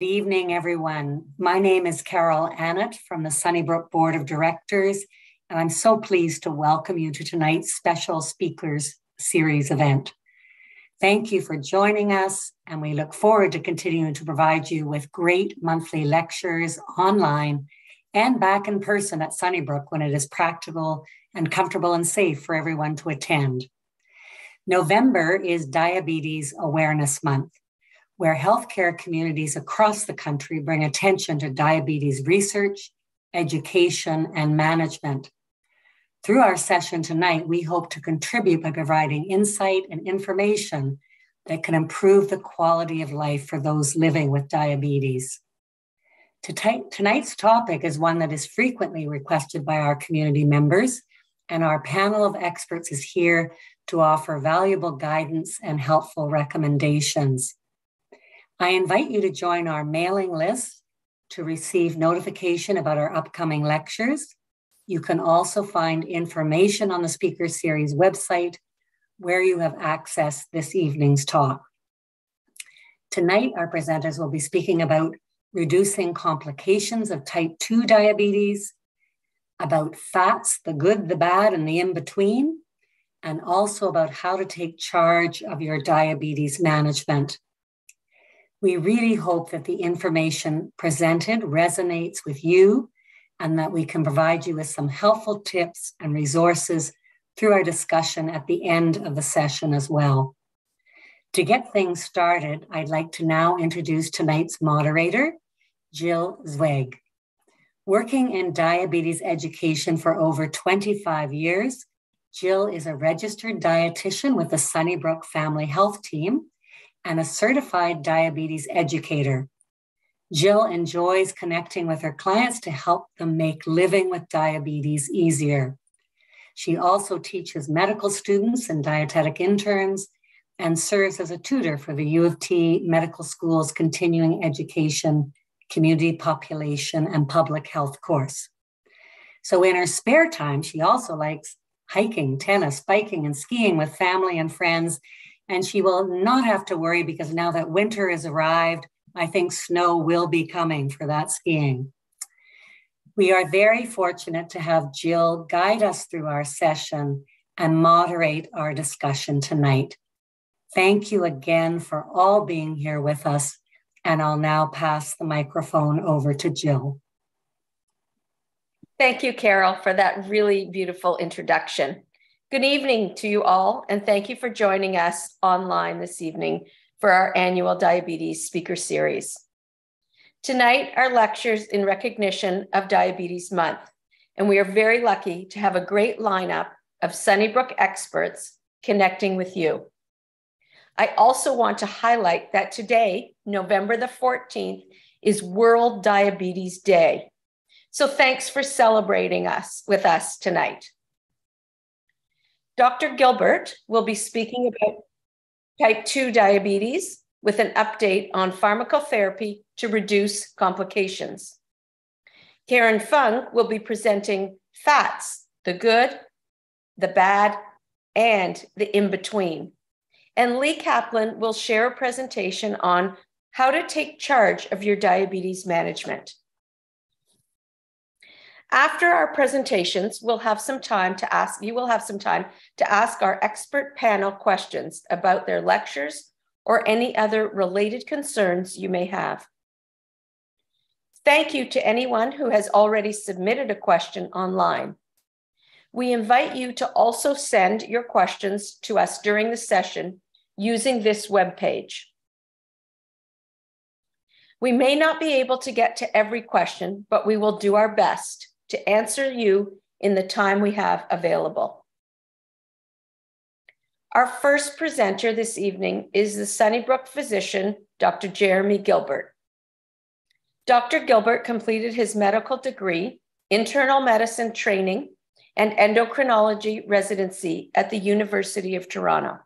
Good evening, everyone. My name is Carol Annett from the Sunnybrook Board of Directors, and I'm so pleased to welcome you to tonight's special speakers series event. Thank you for joining us, and we look forward to continuing to provide you with great monthly lectures online and back in person at Sunnybrook when it is practical and comfortable and safe for everyone to attend. November is Diabetes Awareness Month where healthcare communities across the country bring attention to diabetes research, education, and management. Through our session tonight, we hope to contribute by providing insight and information that can improve the quality of life for those living with diabetes. Tonight's topic is one that is frequently requested by our community members, and our panel of experts is here to offer valuable guidance and helpful recommendations. I invite you to join our mailing list to receive notification about our upcoming lectures. You can also find information on the Speaker Series website where you have accessed this evening's talk. Tonight, our presenters will be speaking about reducing complications of type 2 diabetes, about fats, the good, the bad, and the in between, and also about how to take charge of your diabetes management. We really hope that the information presented resonates with you and that we can provide you with some helpful tips and resources through our discussion at the end of the session as well. To get things started, I'd like to now introduce tonight's moderator, Jill Zweig. Working in diabetes education for over 25 years, Jill is a registered dietitian with the Sunnybrook Family Health Team and a certified diabetes educator. Jill enjoys connecting with her clients to help them make living with diabetes easier. She also teaches medical students and dietetic interns and serves as a tutor for the U of T Medical School's continuing education, community population, and public health course. So, in her spare time, she also likes hiking, tennis, biking, and skiing with family and friends and she will not have to worry because now that winter has arrived, I think snow will be coming for that skiing. We are very fortunate to have Jill guide us through our session and moderate our discussion tonight. Thank you again for all being here with us, and I'll now pass the microphone over to Jill. Thank you, Carol, for that really beautiful introduction. Good evening to you all, and thank you for joining us online this evening for our annual Diabetes Speaker Series. Tonight, our lectures in recognition of Diabetes Month, and we are very lucky to have a great lineup of Sunnybrook experts connecting with you. I also want to highlight that today, November the 14th, is World Diabetes Day. So thanks for celebrating us with us tonight. Dr. Gilbert will be speaking about type 2 diabetes with an update on pharmacotherapy to reduce complications. Karen Fung will be presenting fats, the good, the bad, and the in between. And Leigh Caplan will share a presentation on how to take charge of your diabetes management. After our presentations, we'll have some time to ask, you will have some time to ask our expert panel questions about their lectures or any other related concerns you may have. Thank you to anyone who has already submitted a question online. We invite you to also send your questions to us during the session using this web page. We may not be able to get to every question, but we will do our best to answer you in the time we have available. Our first presenter this evening is the Sunnybrook physician, Dr. Jeremy Gilbert. Dr. Gilbert completed his medical degree, internal medicine training, and endocrinology residency at the University of Toronto.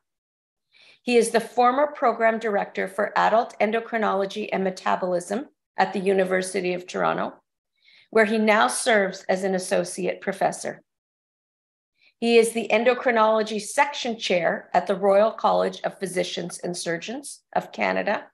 He is the former program director for adult endocrinology and metabolism at the University of Toronto where he now serves as an associate professor. He is the endocrinology section chair at the Royal College of Physicians and Surgeons of Canada.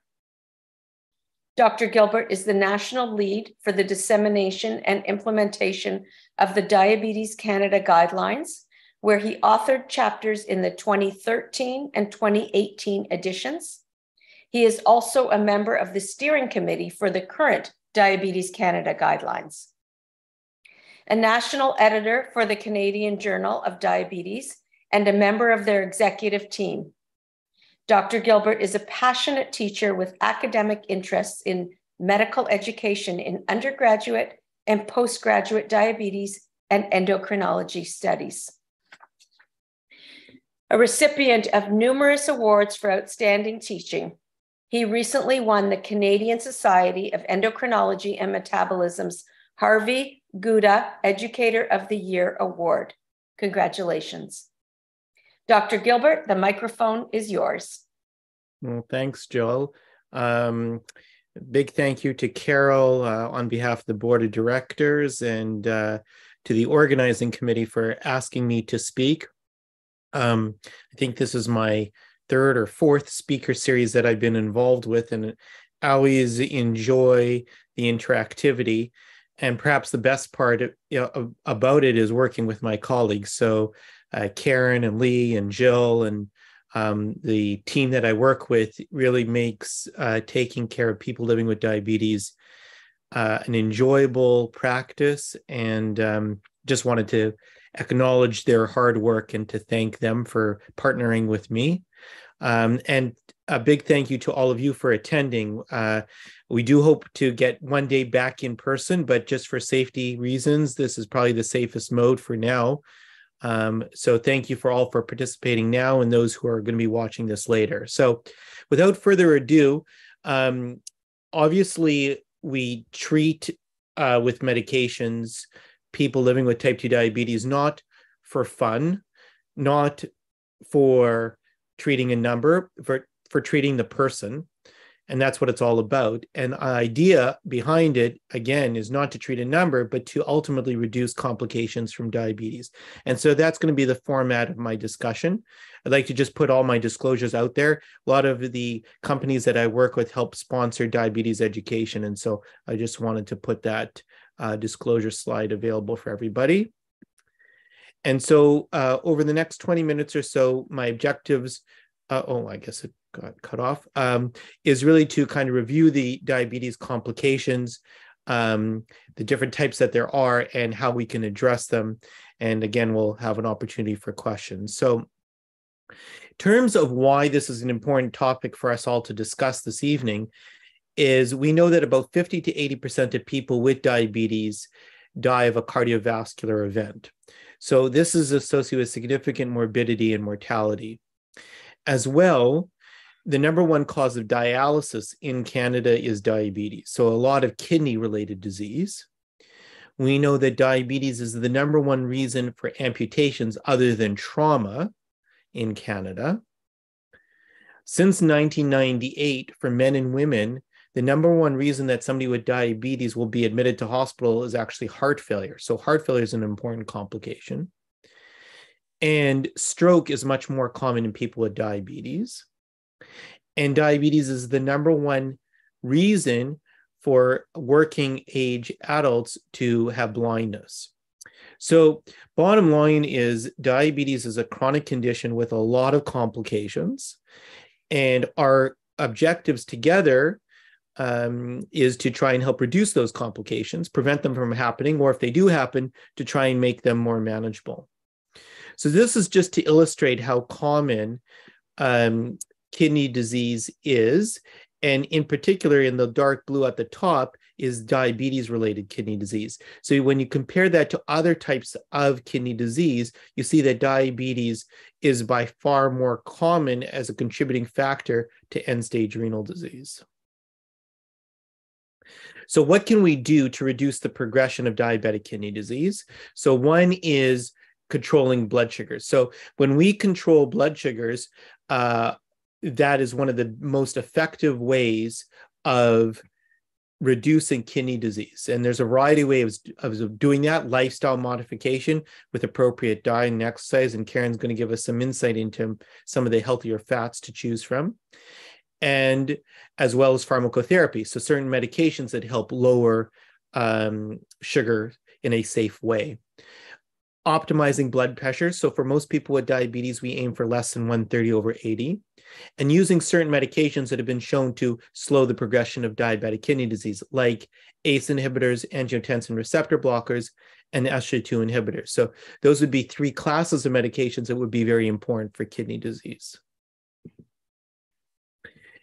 Dr. Gilbert is the national lead for the dissemination and implementation of the Diabetes Canada guidelines, where he authored chapters in the 2013 and 2018 editions. He is also a member of the steering committee for the current Diabetes Canada guidelines. A national editor for the Canadian Journal of Diabetes and a member of their executive team. Dr. Gilbert is a passionate teacher with academic interests in medical education in undergraduate and postgraduate diabetes and endocrinology studies. A recipient of numerous awards for outstanding teaching, he recently won the Canadian Society of Endocrinology and Metabolism's Harvey Guyda Educator of the Year Award. Congratulations. Dr. Gilbert, the microphone is yours. Well, thanks, Joel. Um, big thank you to Carol uh, on behalf of the board of directors and uh, to the organizing committee for asking me to speak. Um, I think this is my third or fourth speaker series that I've been involved with, and I always enjoy the interactivity. And perhaps the best part you know, about it is working with my colleagues. So, uh, Karen and Leigh and Jill and um, the team that I work with really makes uh, taking care of people living with diabetes uh, an enjoyable practice. And um, just wanted to acknowledge their hard work and to thank them for partnering with me. Um, and a big thank you to all of you for attending. Uh, we do hope to get one day back in person, but just for safety reasons, this is probably the safest mode for now. Um, so thank you for all for participating now and those who are going to be watching this later. So without further ado, um, obviously we treat uh, with medications people living with type 2 diabetes not for fun, not for treating a number, for, for treating the person. And that's what it's all about. And the idea behind it, again, is not to treat a number, but to ultimately reduce complications from diabetes. And so that's going to be the format of my discussion. I'd like to just put all my disclosures out there. A lot of the companies that I work with help sponsor diabetes education. And so I just wanted to put that uh, disclosure slide available for everybody. And so uh, over the next 20 minutes or so, my objectives, uh, oh, I guess it got cut off, um, is really to kind of review the diabetes complications, um, the different types that there are, and how we can address them. And again, we'll have an opportunity for questions. So, in terms of why this is an important topic for us all to discuss this evening, is we know that about 50 to 80% of people with diabetes die of a cardiovascular event. So, this is associated with significant morbidity and mortality. As well, the number one cause of dialysis in Canada is diabetes. So, a lot of kidney related disease. We know that diabetes is the number one reason for amputations other than trauma in Canada. Since 1998, for men and women, the number one reason that somebody with diabetes will be admitted to hospital is actually heart failure. So, heart failure is an important complication. And stroke is much more common in people with diabetes. And diabetes is the number one reason for working age adults to have blindness. So, bottom line is diabetes is a chronic condition with a lot of complications. And our objectives together um, is to try and help reduce those complications, prevent them from happening, or if they do happen, to try and make them more manageable. So, this is just to illustrate how common um, kidney disease is. And in particular, in the dark blue at the top is diabetes related kidney disease. So when you compare that to other types of kidney disease, you see that diabetes is by far more common as a contributing factor to end stage renal disease. So, what can we do to reduce the progression of diabetic kidney disease? So, one is controlling blood sugars. So, when we control blood sugars, uh, that is one of the most effective ways of reducing kidney disease. And there's a variety of ways of doing that lifestyle modification with appropriate diet and exercise. And Karen's going to give us some insight into some of the healthier fats to choose from. and as well as pharmacotherapy. So, certain medications that help lower um, sugar in a safe way. Optimizing blood pressure. So, for most people with diabetes, we aim for less than 130 over 80. And using certain medications that have been shown to slow the progression of diabetic kidney disease, like ACE inhibitors, angiotensin receptor blockers, and SGLT2 inhibitors. So, those would be three classes of medications that would be very important for kidney disease.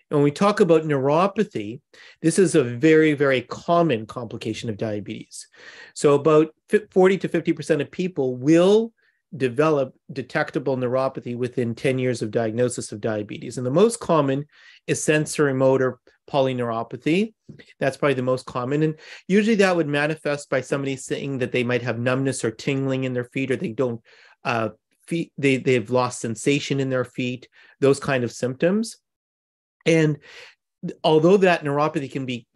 When we talk about neuropathy, this is a very, very common complication of diabetes. So, about 40 to 50% of people will develop detectable neuropathy within 10 years of diagnosis of diabetes. And the most common is sensory motor polyneuropathy. That's probably the most common. And usually that would manifest by somebody saying that they might have numbness or tingling in their feet or they don't uh, feet they they've lost sensation in their feet, those kind of symptoms. And although that neuropathy can be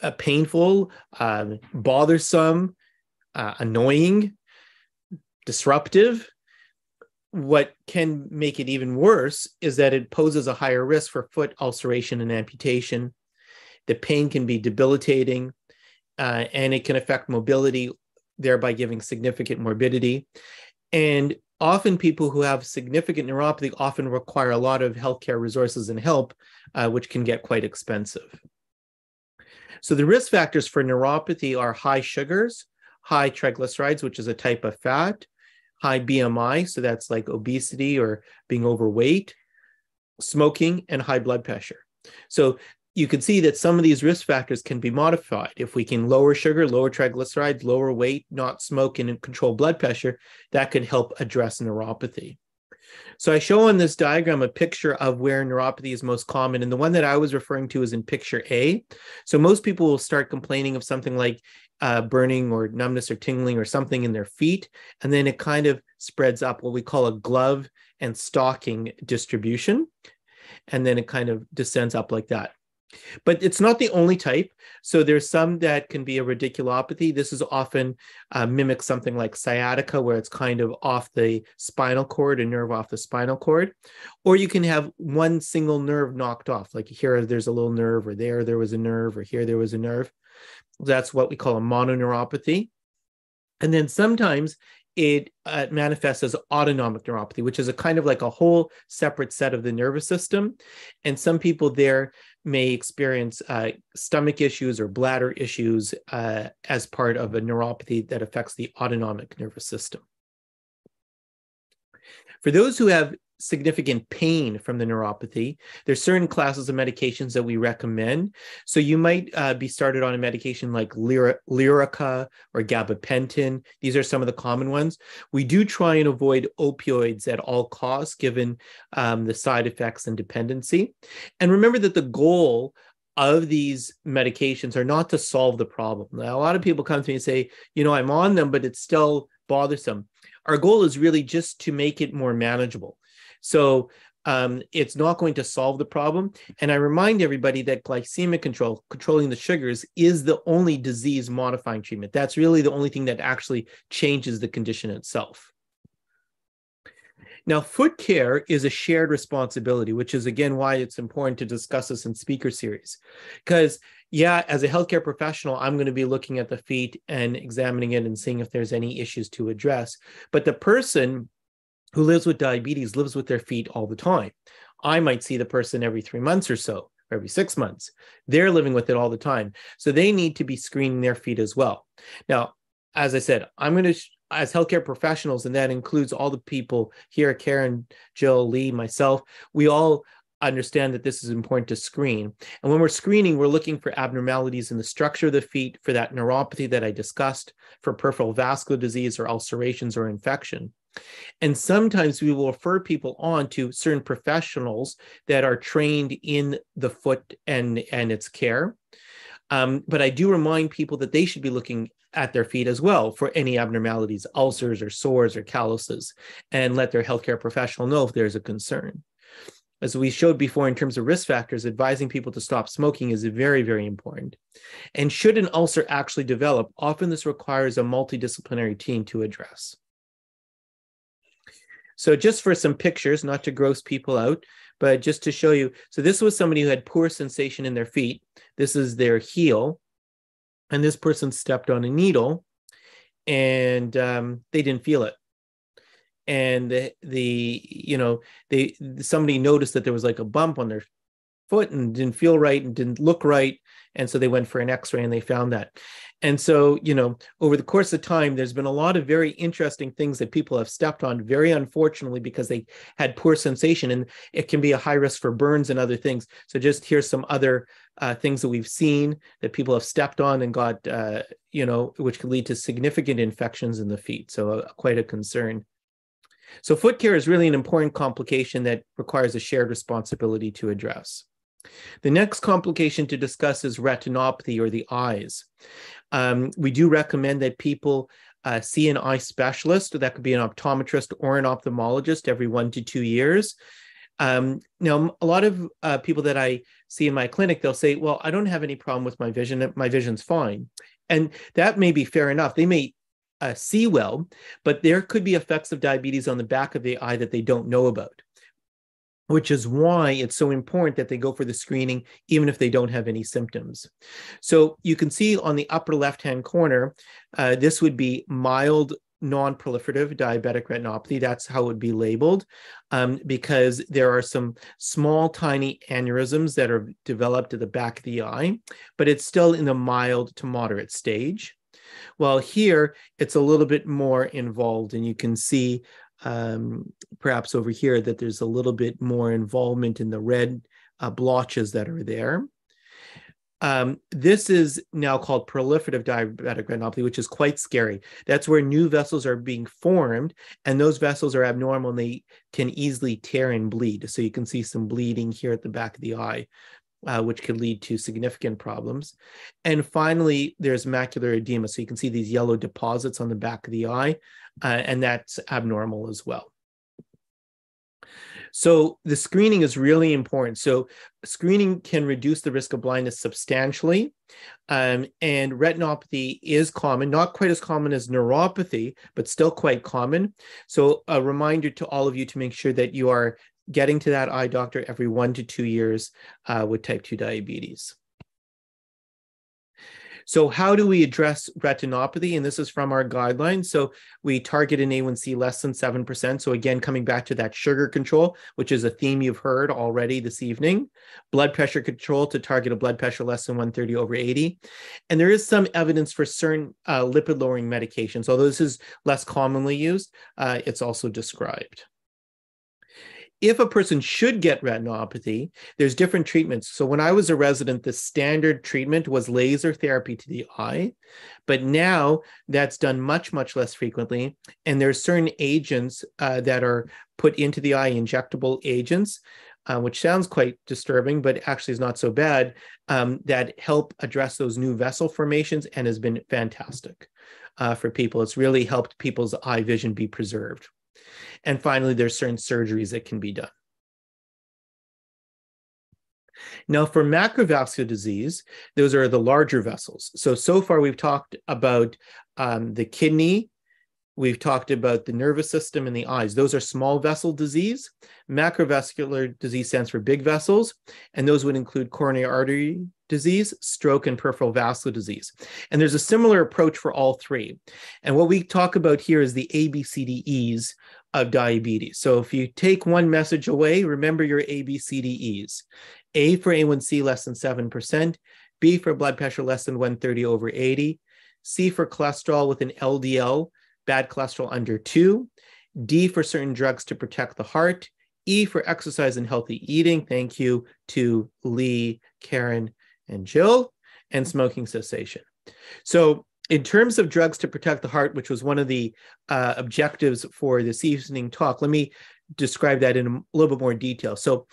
uh, painful, um, bothersome, uh, annoying, disruptive, what can make it even worse is that it poses a higher risk for foot ulceration and amputation. The pain can be debilitating uh, and it can affect mobility, thereby giving significant morbidity. And often people who have significant neuropathy often require a lot of healthcare resources and help, uh, which can get quite expensive. So the risk factors for neuropathy are high sugars, high triglycerides, which is a type of fat, high BMI, so that's like obesity or being overweight, smoking, and high blood pressure. So you can see that some of these risk factors can be modified. If we can lower sugar, lower triglycerides, lower weight, not smoke, and control blood pressure, that could help address neuropathy. So I show on this diagram a picture of where neuropathy is most common. And the one that I was referring to is in picture A. So most people will start complaining of something like uh, burning or numbness or tingling or something in their feet. And then it kind of spreads up what we call a glove and stocking distribution. And then it kind of descends up like that. But it's not the only type. So there's some that can be a radiculopathy. This is often uh, mimics something like sciatica, where it's kind of off the spinal cord, a nerve off the spinal cord. Or you can have one single nerve knocked off, like here there's a little nerve, or there there was a nerve, or here there was a nerve. That's what we call a mononeuropathy. And then sometimes it uh, manifests as autonomic neuropathy, which is a kind of like a whole separate set of the nervous system. And some people there may experience uh, stomach issues or bladder issues uh, as part of a neuropathy that affects the autonomic nervous system. For those who have significant pain from the neuropathy, there's certain classes of medications that we recommend. So you might uh, be started on a medication like Lyrica or gabapentin. These are some of the common ones. We do try and avoid opioids at all costs, given um, the side effects and dependency. And remember that the goal of these medications are not to solve the problem. Now, a lot of people come to me and say, you know, I'm on them, but it's still bothersome. Our goal is really just to make it more manageable. So um, it's not going to solve the problem. And I remind everybody that glycemic control, controlling the sugars, is the only disease modifying treatment. That's really the only thing that actually changes the condition itself. Now, foot care is a shared responsibility, which is again why it's important to discuss this in speaker series. Because, yeah, as a healthcare professional, I'm going to be looking at the feet and examining it and seeing if there's any issues to address. But the person who lives with diabetes lives with their feet all the time. I might see the person every three months or so, or every six months. They're living with it all the time. So they need to be screening their feet as well. Now, as I said, I'm going to, as healthcare professionals, and that includes all the people here, Karen, Jill, Leigh, myself, we all understand that this is important to screen. And when we're screening, we're looking for abnormalities in the structure of the feet, for that neuropathy that I discussed, for peripheral vascular disease or ulcerations or infection. And sometimes we will refer people on to certain professionals that are trained in the foot and, and its care. Um, but I do remind people that they should be looking at their feet as well for any abnormalities, ulcers or sores or calluses, and let their healthcare professional know if there's a concern. As we showed before in terms of risk factors, advising people to stop smoking is very, very important. And should an ulcer actually develop, often this requires a multidisciplinary team to address. So just for some pictures, not to gross people out, but just to show you, so this was somebody who had poor sensation in their feet. This is their heel, and this person stepped on a needle, and um, they didn't feel it. And the, the you know they somebody noticed that there was like a bump on their foot and didn't feel right and didn't look right and so they went for an x-ray and they found that. And so you know over the course of time there's been a lot of very interesting things that people have stepped on very unfortunately because they had poor sensation and it can be a high risk for burns and other things. So just here's some other uh, things that we've seen that people have stepped on and got uh, you know which could lead to significant infections in the feet. So uh, quite a concern. So foot care is really an important complication that requires a shared responsibility to address the next complication to discuss is retinopathy or the eyes. Um, we do recommend that people uh, see an eye specialist. That could be an optometrist or an ophthalmologist every one to two years. Um, now, a lot of uh, people that I see in my clinic, they'll say, Well, I don't have any problem with my vision. My vision's fine. And that may be fair enough. They may uh, see well, but there could be effects of diabetes on the back of the eye that they don't know about which is why it's so important that they go for the screening, even if they don't have any symptoms. So you can see on the upper left hand corner, uh, this would be mild non-proliferative diabetic retinopathy. That's how it would be labeled um, because there are some small, tiny aneurysms that are developed at the back of the eye, but it's still in the mild to moderate stage. While here, it's a little bit more involved, and you can see um, perhaps over here that there's a little bit more involvement in the red uh, blotches that are there. Um, this is now called proliferative diabetic retinopathy, which is quite scary. That's where new vessels are being formed, and those vessels are abnormal and they can easily tear and bleed. So you can see some bleeding here at the back of the eye, uh, which could lead to significant problems. And finally, there's macular edema. So you can see these yellow deposits on the back of the eye, uh, and that's abnormal as well. So the screening is really important. So screening can reduce the risk of blindness substantially. Um, and retinopathy is common, not quite as common as neuropathy, but still quite common. So a reminder to all of you to make sure that you are getting to that eye doctor every one to two years uh, with type 2 diabetes. So, how do we address retinopathy? And this is from our guidelines. So, we target an A1C less than 7%. So, again, coming back to that sugar control, which is a theme you've heard already this evening, blood pressure control to target a blood pressure less than 130 over 80. And there is some evidence for certain uh, lipid lowering medications, although this is less commonly used, uh, it's also described if a person should get retinopathy, there's different treatments. So when I was a resident, the standard treatment was laser therapy to the eye, but now that's done much, much less frequently. And there's certain agents uh, that are put into the eye, injectable agents, uh, which sounds quite disturbing, but actually is not so bad, um, that help address those new vessel formations and has been fantastic uh, for people. It's really helped people's eye vision be preserved. And finally, there's certain surgeries that can be done. Now, for macrovascular disease, those are the larger vessels. So, so far we've talked about um, the kidney, we've talked about the nervous system and the eyes. Those are small vessel disease. Macrovascular disease stands for big vessels, and those would include coronary artery disease, stroke, and peripheral vascular disease. And there's a similar approach for all three. And what we talk about here is the ABCDEs of diabetes. So if you take one message away, remember your ABCDEs. A for A1C less than 7%, B for blood pressure less than 130 over 80, C for cholesterol with an LDL, bad cholesterol under 2, D for certain drugs to protect the heart, E for exercise and healthy eating. Thank you to Leigh, Karen, and Jill, and smoking cessation. So in terms of drugs to protect the heart, which was one of the uh, objectives for this evening talk, let me describe that in a little bit more detail. So,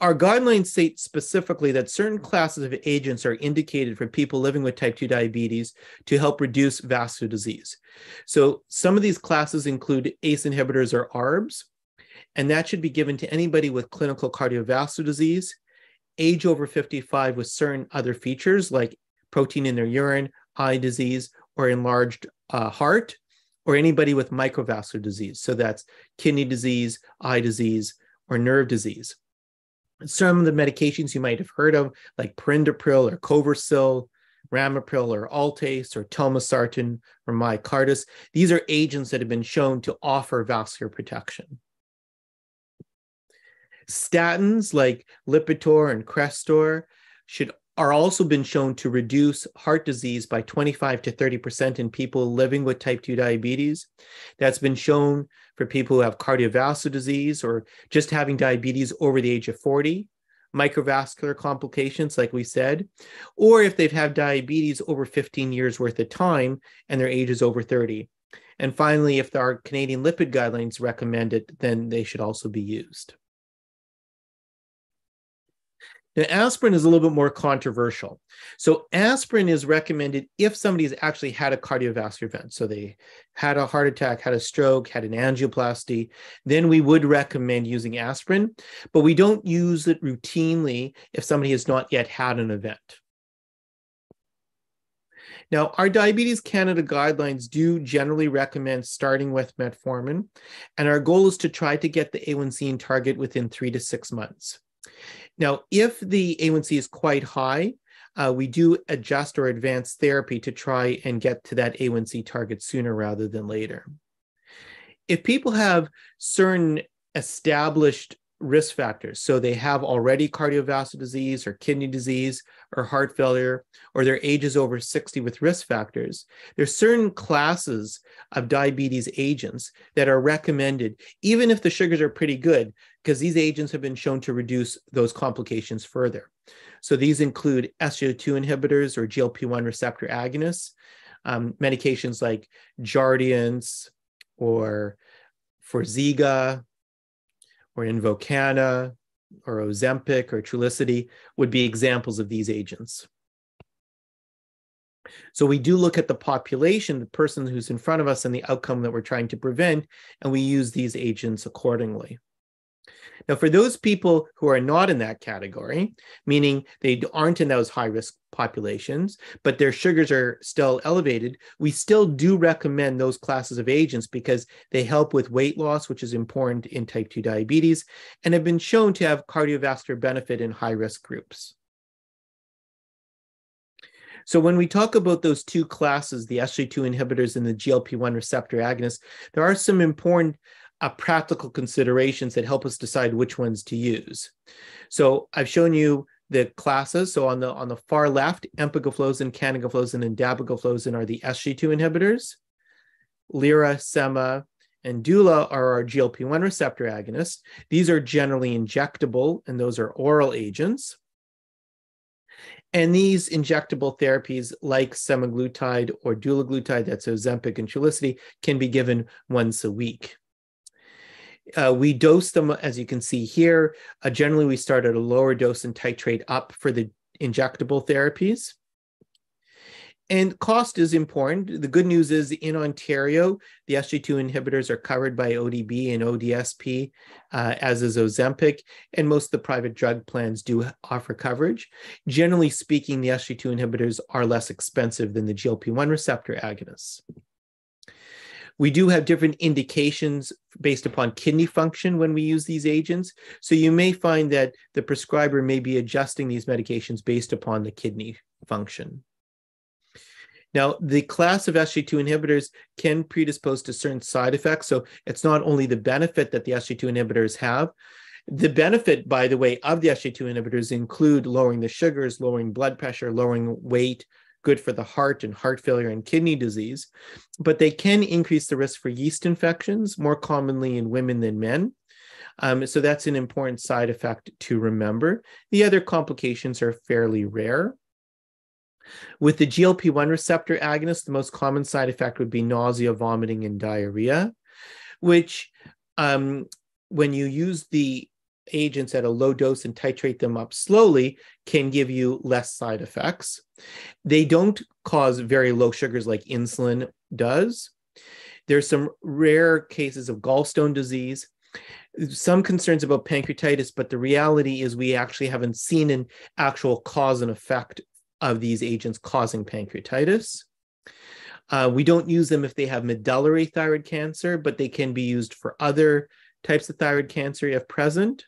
our guidelines state specifically that certain classes of agents are indicated for people living with type 2 diabetes to help reduce vascular disease. So, some of these classes include ACE inhibitors or ARBs, and that should be given to anybody with clinical cardiovascular disease, age over 55 with certain other features like protein in their urine eye disease or enlarged uh, heart, or anybody with microvascular disease. So that's kidney disease, eye disease, or nerve disease. Some of the medications you might have heard of, like perindopril or Coversyl, ramipril or Altace or telmisartan or Micardis, these are agents that have been shown to offer vascular protection. Statins like Lipitor and Crestor should are also been shown to reduce heart disease by 25 to 30% in people living with type 2 diabetes. That's been shown for people who have cardiovascular disease or just having diabetes over the age of 40, microvascular complications, like we said, or if they've had diabetes over 15 years worth of time and their age is over 30. And finally, if our Canadian lipid guidelines recommend it, then they should also be used. Now, aspirin is a little bit more controversial. So, aspirin is recommended if somebody's actually had a cardiovascular event. So, they had a heart attack, had a stroke, had an angioplasty, then we would recommend using aspirin, but we don't use it routinely if somebody has not yet had an event. Now, our Diabetes Canada guidelines do generally recommend starting with metformin, and our goal is to try to get the A1C in target within three to six months. Now, if the A1C is quite high, uh, we do adjust or advance therapy to try and get to that A1C target sooner rather than later. If people have certain established risk factors. So they have already cardiovascular disease or kidney disease or heart failure, or their age is over 60 with risk factors. There's certain classes of diabetes agents that are recommended, even if the sugars are pretty good, because these agents have been shown to reduce those complications further. So these include SGLT2 inhibitors or GLP-1 receptor agonists, um, medications like Jardiance or Farxiga or Invokana or Ozempic or Trulicity would be examples of these agents. So we do look at the population, the person who's in front of us and the outcome that we're trying to prevent, and we use these agents accordingly. Now, for those people who are not in that category, meaning they aren't in those high risk populations, but their sugars are still elevated, we still do recommend those classes of agents because they help with weight loss, which is important in type 2 diabetes, and have been shown to have cardiovascular benefit in high risk groups. So when we talk about those two classes, the SGLT2 inhibitors and the GLP-1 receptor agonists, there are some important uh, practical considerations that help us decide which ones to use. So I've shown you the classes. So on the on the far left, empagliflozin, canagliflozin, and dapagliflozin are the SG2 inhibitors. Lira, Sema, and Dula are our GLP-1 receptor agonists. These are generally injectable, and those are oral agents. And these injectable therapies, like semaglutide or dulaglutide, that's Ozempic and Trulicity, can be given once a week. Uh, we dose them, as you can see here. Uh, generally, we start at a lower dose and titrate up for the injectable therapies. And cost is important. The good news is in Ontario, the SG2 inhibitors are covered by ODB and ODSP, uh, as is Ozempic, and most of the private drug plans do offer coverage. Generally speaking, the SG2 inhibitors are less expensive than the GLP 1 receptor agonists. We do have different indications based upon kidney function when we use these agents. So you may find that the prescriber may be adjusting these medications based upon the kidney function. Now, the class of SG2 inhibitors can predispose to certain side effects. So it's not only the benefit that the SG2 inhibitors have, the benefit, by the way, of the SG2 inhibitors include lowering the sugars, lowering blood pressure, lowering weight, good for the heart and heart failure and kidney disease, but they can increase the risk for yeast infections more commonly in women than men. Um, so that's an important side effect to remember. The other complications are fairly rare. With the GLP 1 receptor agonist, the most common side effect would be nausea, vomiting, and diarrhea, which, um, when you use the agents at a low dose and titrate them up slowly can give you less side effects. They don't cause very low sugars like insulin does. There's some rare cases of gallstone disease, some concerns about pancreatitis, but the reality is we actually haven't seen an actual cause and effect of these agents causing pancreatitis. Uh, we don't use them if they have medullary thyroid cancer, but they can be used for other types of thyroid cancer if present.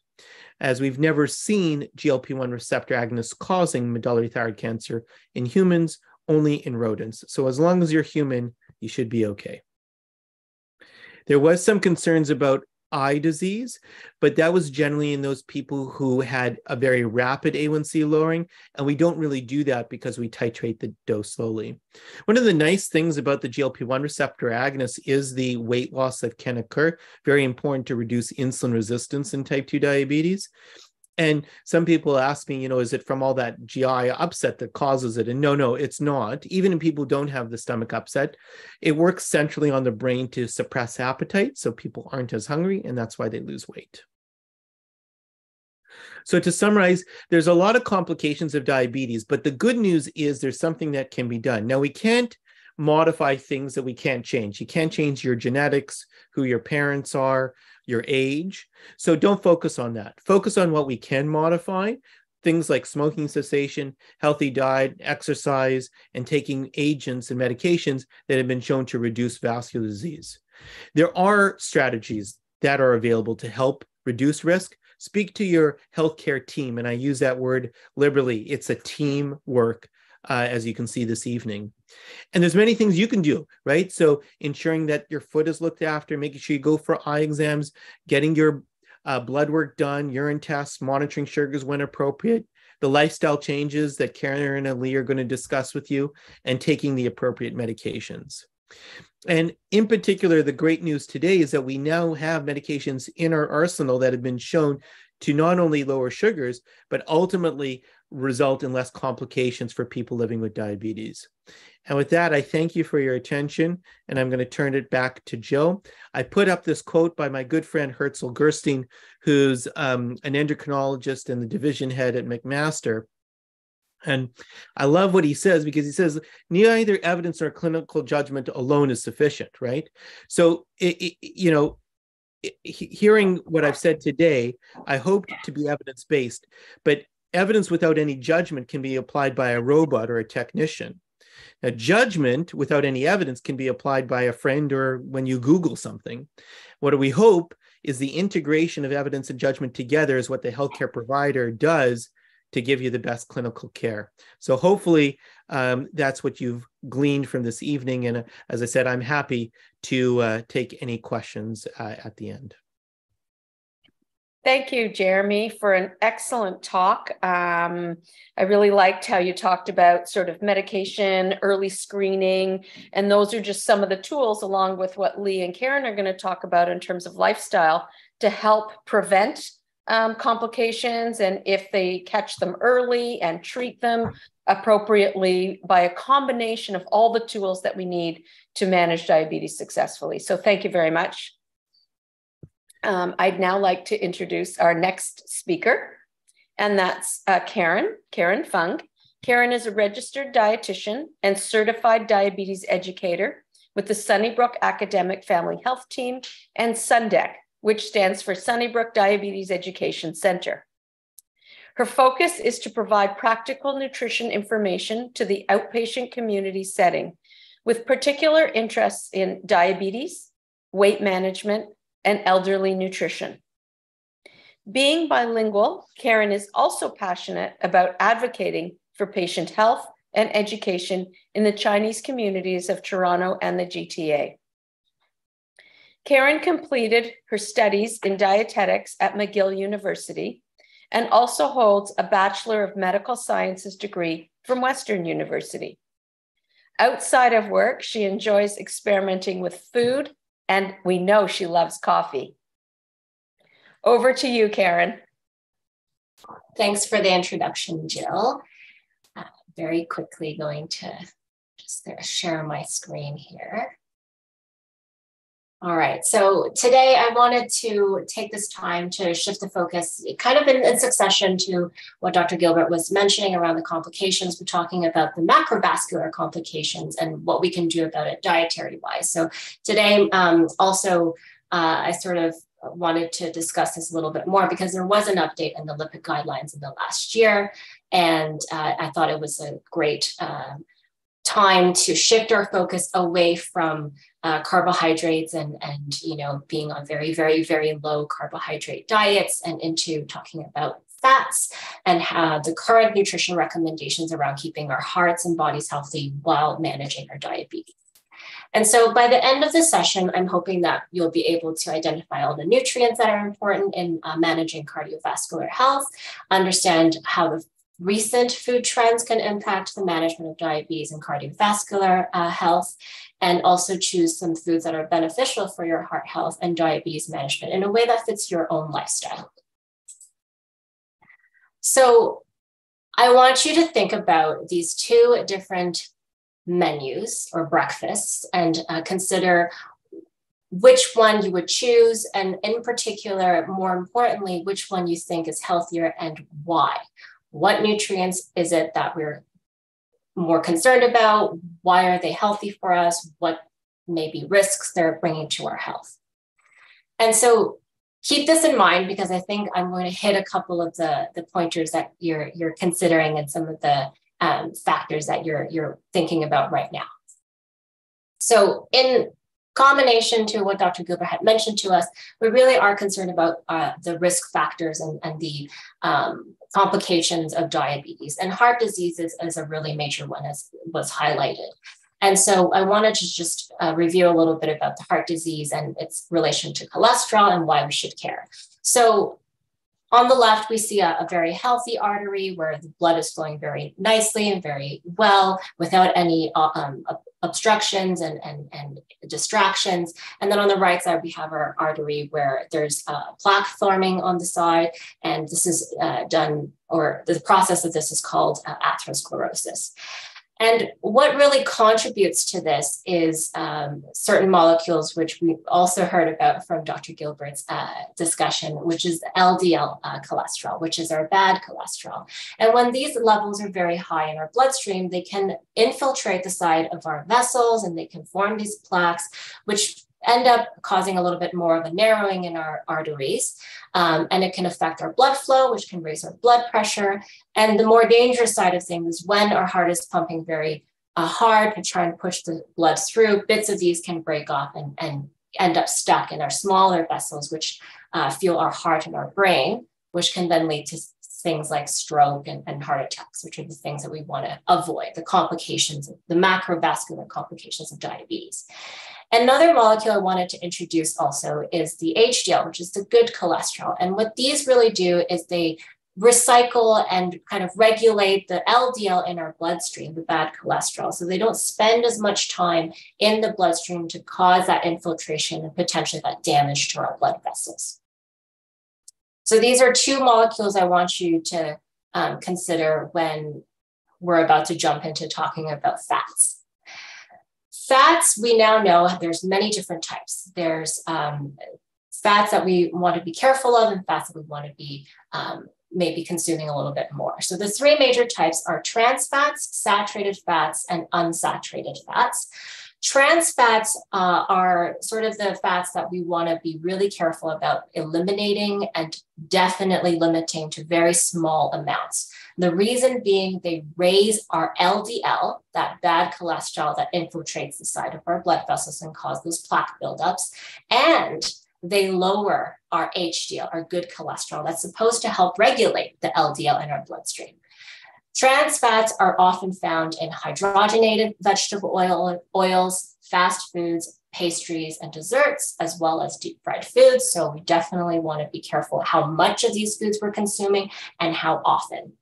As we've never seen GLP 1 receptor agonists causing medullary thyroid cancer in humans, only in rodents. So, as long as you're human, you should be okay. There was some concerns about eye disease, but that was generally in those people who had a very rapid A1C lowering. And we don't really do that because we titrate the dose slowly. One of the nice things about the GLP 1 receptor agonist is the weight loss that can occur, very important to reduce insulin resistance in type 2 diabetes. And some people ask me, you know, is it from all that GI upset that causes it? And no, no, it's not. Even in people who don't have the stomach upset, it works centrally on the brain to suppress appetite. So people aren't as hungry, and that's why they lose weight. So, to summarize, there's a lot of complications of diabetes, but the good news is there's something that can be done. Now, we can't modify things that we can't change. You can't change your genetics, who your parents are, your age. So don't focus on that. Focus on what we can modify, things like smoking cessation, healthy diet, exercise, and taking agents and medications that have been shown to reduce vascular disease. There are strategies that are available to help reduce risk. Speak to your healthcare team, and I use that word liberally. It's a team work uh, as you can see this evening. And there's many things you can do, right? So ensuring that your foot is looked after, making sure you go for eye exams, getting your uh, blood work done, urine tests, monitoring sugars when appropriate, the lifestyle changes that Karen and Leigh are going to discuss with you, and taking the appropriate medications. And in particular, the great news today is that we now have medications in our arsenal that have been shown to not only lower sugars, but ultimately result in less complications for people living with diabetes. And with that, I thank you for your attention, and I'm going to turn it back to Joe. I put up this quote by my good friend Hertzel Gerstein, who's um, an endocrinologist and the division head at McMaster. And I love what he says because he says neither evidence nor clinical judgment alone is sufficient, right? So, it, it, you know, hearing what I've said today, I hope to be evidence based, but evidence without any judgment can be applied by a robot or a technician. Now, judgment without any evidence can be applied by a friend or when you Google something. What we hope is the integration of evidence and judgment together is what the healthcare provider does to give you the best clinical care. So hopefully um, that's what you've gleaned from this evening. And uh, as I said, I'm happy to uh, take any questions uh, at the end. Thank you, Jeremy, for an excellent talk. Um, I really liked how you talked about sort of medication, early screening, and those are just some of the tools, along with what Leigh and Karen are going to talk about in terms of lifestyle, to help prevent um, complications and if they catch them early and treat them appropriately by a combination of all the tools that we need to manage diabetes successfully. So, thank you very much. Um, I'd now like to introduce our next speaker, and that's uh, Karen, Karen Fung. Karen is a registered dietitian and certified diabetes educator with the Sunnybrook Academic Family Health Team and SUNDEC, which stands for Sunnybrook Diabetes Education Center. Her focus is to provide practical nutrition information to the outpatient community setting with particular interests in diabetes, weight management, and elderly nutrition. Being bilingual, Karen is also passionate about advocating for patient health and education in the Chinese communities of Toronto and the GTA. Karen completed her studies in dietetics at McGill University and also holds a Bachelor of Medical Sciences degree from Western University. Outside of work, she enjoys experimenting with food and we know she loves coffee. Over to you, Karen. Thanks for the introduction, Jill. Uh, very quickly going to just share my screen here. All right, so today I wanted to take this time to shift the focus kind of in, in, succession to what Dr. Gilbert was mentioning around the complications. We're talking about the macrovascular complications and what we can do about it dietary wise. So today um, also uh, I sort of wanted to discuss this a little bit more because there was an update in the lipid guidelines in the last year. And uh, I thought it was a great uh, time to shift our focus away from uh, carbohydrates and and you know being on very very very low carbohydrate diets and into talking about fats and the current nutrition recommendations around keeping our hearts and bodies healthy while managing our diabetes. And so by the end of the session, I'm hoping that you'll be able to identify all the nutrients that are important in uh, managing cardiovascular health, understand how the recent food trends can impact the management of diabetes and cardiovascular uh, health, and also choose some foods that are beneficial for your heart health and diabetes management in a way that fits your own lifestyle. So I want you to think about these two different menus or breakfasts and uh, consider which one you would choose, and in particular, more importantly, which one you think is healthier and why. What nutrients is it that we're more concerned about? Why are they healthy for us? What maybe risks they're bringing to our health? And so keep this in mind because I think I'm going to hit a couple of the, the pointers that you're, you're considering and some of the um, factors that you're, you're thinking about right now. So in combination to what Dr. Gilbert had mentioned to us, we really are concerned about uh, the risk factors and, and the um, complications of diabetes. And heart disease is, is a really major one, as was highlighted. And so I wanted to just uh, review a little bit about the heart disease and its relation to cholesterol and why we should care. So on the left, we see a, a, very healthy artery where the blood is flowing very nicely and very well without any uh, um, obstructions and, and, and distractions. And then on the right side, we have our artery where there's plaque forming on the side. And this is uh, done, or the process of this is called uh, atherosclerosis. And what really contributes to this is um, certain molecules, which we've also heard about from Dr. Gilbert's uh, discussion, which is LDL uh, cholesterol, which is our bad cholesterol. And when these levels are very high in our bloodstream, they can infiltrate the side of our vessels and they can form these plaques, which end up causing a little bit more of a narrowing in our arteries. Um, and it can affect our blood flow, which can raise our blood pressure. And the more dangerous side of things is when our heart is pumping very uh, hard to try and push the blood through, bits of these can break off and, and end up stuck in our smaller vessels, which uh, fuel our heart and our brain, which can then lead to things like stroke and, and heart attacks, which are the things that we want to avoid, the complications, the macrovascular complications of diabetes. Another molecule I wanted to introduce also is the HDL, which is the good cholesterol. And what these really do is they recycle and kind of regulate the LDL in our bloodstream, the bad cholesterol. So they don't spend as much time in the bloodstream to cause that infiltration and potentially that damage to our blood vessels. So these are two molecules I want you to um, consider when we're about to jump into talking about fats. Fats, we now know there's many different types. There's um, fats that we want to be careful of and fats that we want to be um, maybe consuming a little bit more. So the three major types are trans fats, saturated fats, and unsaturated fats. Trans fats uh, are sort of the fats that we want to be really careful about eliminating and definitely limiting to very small amounts. The reason being they raise our LDL, that bad cholesterol that infiltrates the side of our blood vessels and cause those plaque buildups, and they lower our HDL, our good cholesterol, that's supposed to help regulate the LDL in our bloodstream. Trans fats are often found in hydrogenated vegetable oil, oils, fast foods, pastries, and desserts, as well as deep fried foods. So we definitely want to be careful how much of these foods we're consuming and how often.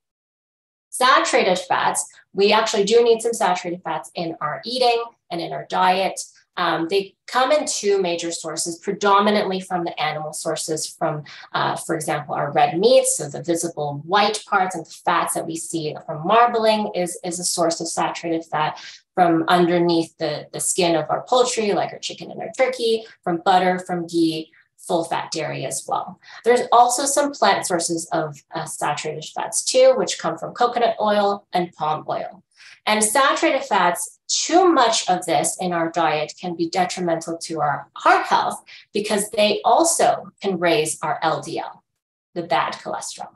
Saturated fats, we actually do need some saturated fats in our eating and in our diet. Um, they come in two major sources, predominantly from the animal sources, from, uh, for example, our red meats, so the visible white parts and the fats that we see from marbling is, is a source of saturated fat from underneath the, the skin of our poultry, like our chicken and our turkey, from butter, from ghee, full fat dairy as well. There's also some plant sources of uh, saturated fats too, which come from coconut oil and palm oil. And saturated fats, too much of this in our diet can be detrimental to our heart health because they also can raise our LDL, the bad cholesterol.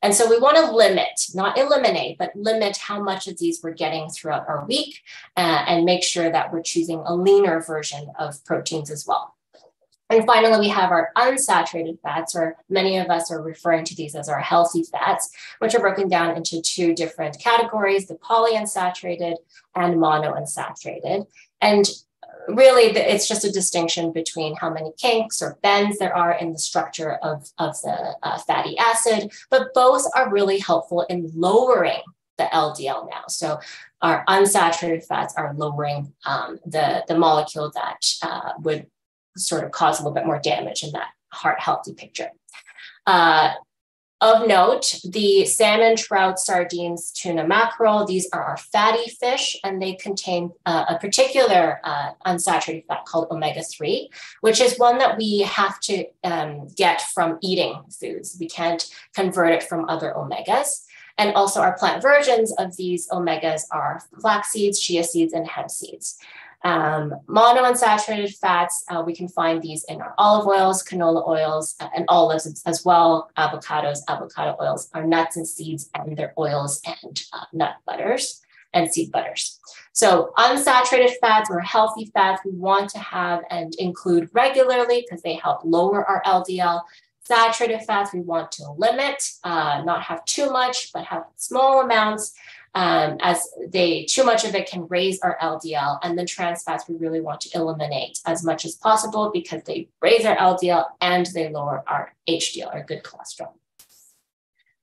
And so we want to limit, not eliminate, but limit how much of these we're getting throughout our week uh, and make sure that we're choosing a leaner version of proteins as well. And finally, we have our unsaturated fats, or many of us are referring to these as our healthy fats, which are broken down into two different categories, the polyunsaturated and monounsaturated. And really it's just a distinction between how many kinks or bends there are in the structure of, of the uh, fatty acid, but both are really helpful in lowering the LDL now. So our unsaturated fats are lowering um, the, the molecule that uh, would sort of cause a little bit more damage in that heart healthy picture. Uh, of note, the salmon, trout, sardines, tuna, mackerel, these are our fatty fish, and they contain uh, a particular uh, unsaturated fat called omega 3, which is one that we have to um, get from eating foods. We can't convert it from other omegas. And also, our plant versions of these omegas are flax seeds, chia seeds, and hemp seeds. Um, monounsaturated fats, uh, we can find these in our olive oils, canola oils, uh, and olives as well. Avocados, avocado oils, our nuts and seeds, and their oils and uh, nut butters and seed butters. So unsaturated fats or healthy fats we want to have and include regularly because they help lower our LDL. Saturated fats we want to limit, uh, not have too much, but have small amounts um, as they too much of it can raise our LDL, and then trans fats we really want to eliminate as much as possible because they raise our LDL and they lower our HDL, our good cholesterol.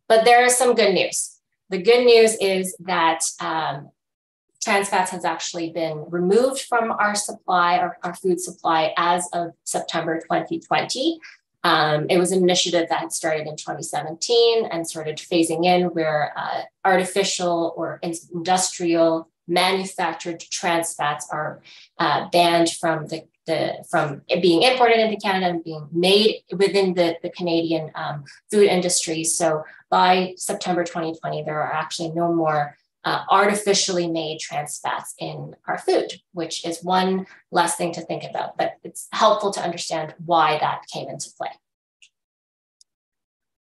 But there is some good news. The good news is that um, trans fats has actually been removed from our supply, our, our food supply, as of September 2020. Um, it was an initiative that had started in 2017 and started phasing in where uh, artificial or industrial manufactured trans fats are uh, banned from the, the from being imported into Canada and being made within the, the Canadian um, food industry. So by September 2020, there are actually no more uh, artificially made trans fats in our food, which is one less thing to think about, but it's helpful to understand why that came into play.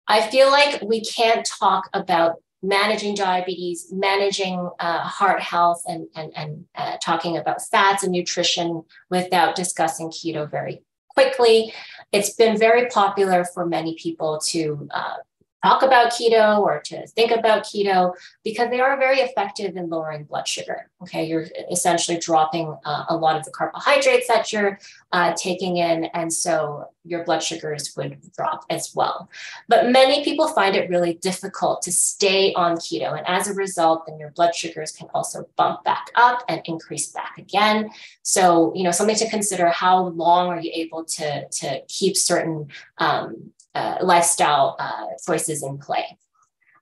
I feel like we can't talk about managing diabetes, managing uh, heart health, and, and, and uh, talking about fats and nutrition without discussing keto very quickly. It's been very popular for many people to uh, talk about keto or to think about keto because they are very effective in lowering blood sugar. Okay, you're essentially dropping uh, a lot of the carbohydrates that you're uh, taking in, and so your blood sugars would drop as well. But many people find it really difficult to stay on keto, and as a result, then your blood sugars can also bump back up and increase back again. So, you know, something to consider: how long are you able to to keep certain um, uh, lifestyle uh, choices in play.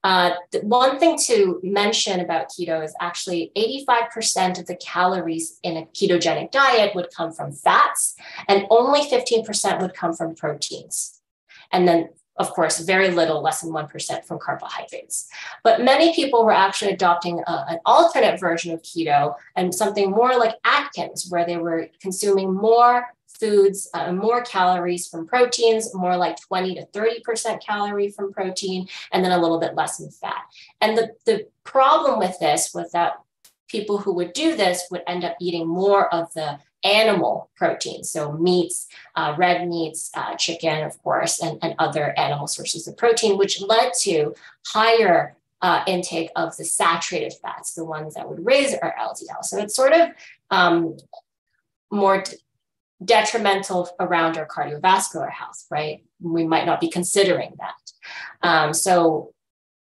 Uh, one thing to mention about keto is actually 85% of the calories in a ketogenic diet would come from fats, and only 15% would come from proteins. And then, of course, very little, less than 1% from carbohydrates. But many people were actually adopting a, an alternate version of keto and something more like Atkins, where they were consuming more foods, uh, more calories from proteins, more like 20 to 30% calorie from protein, and then a little bit less in fat. And the, the problem with this was that people who would do this would end up eating more of the animal proteins, so meats, uh, red meats, uh, chicken, of course, and, and other animal sources of protein, which led to higher uh, intake of the saturated fats, the ones that would raise our LDL. So it's sort of um, more detrimental around our cardiovascular health, right? We might not be considering that. Um, so,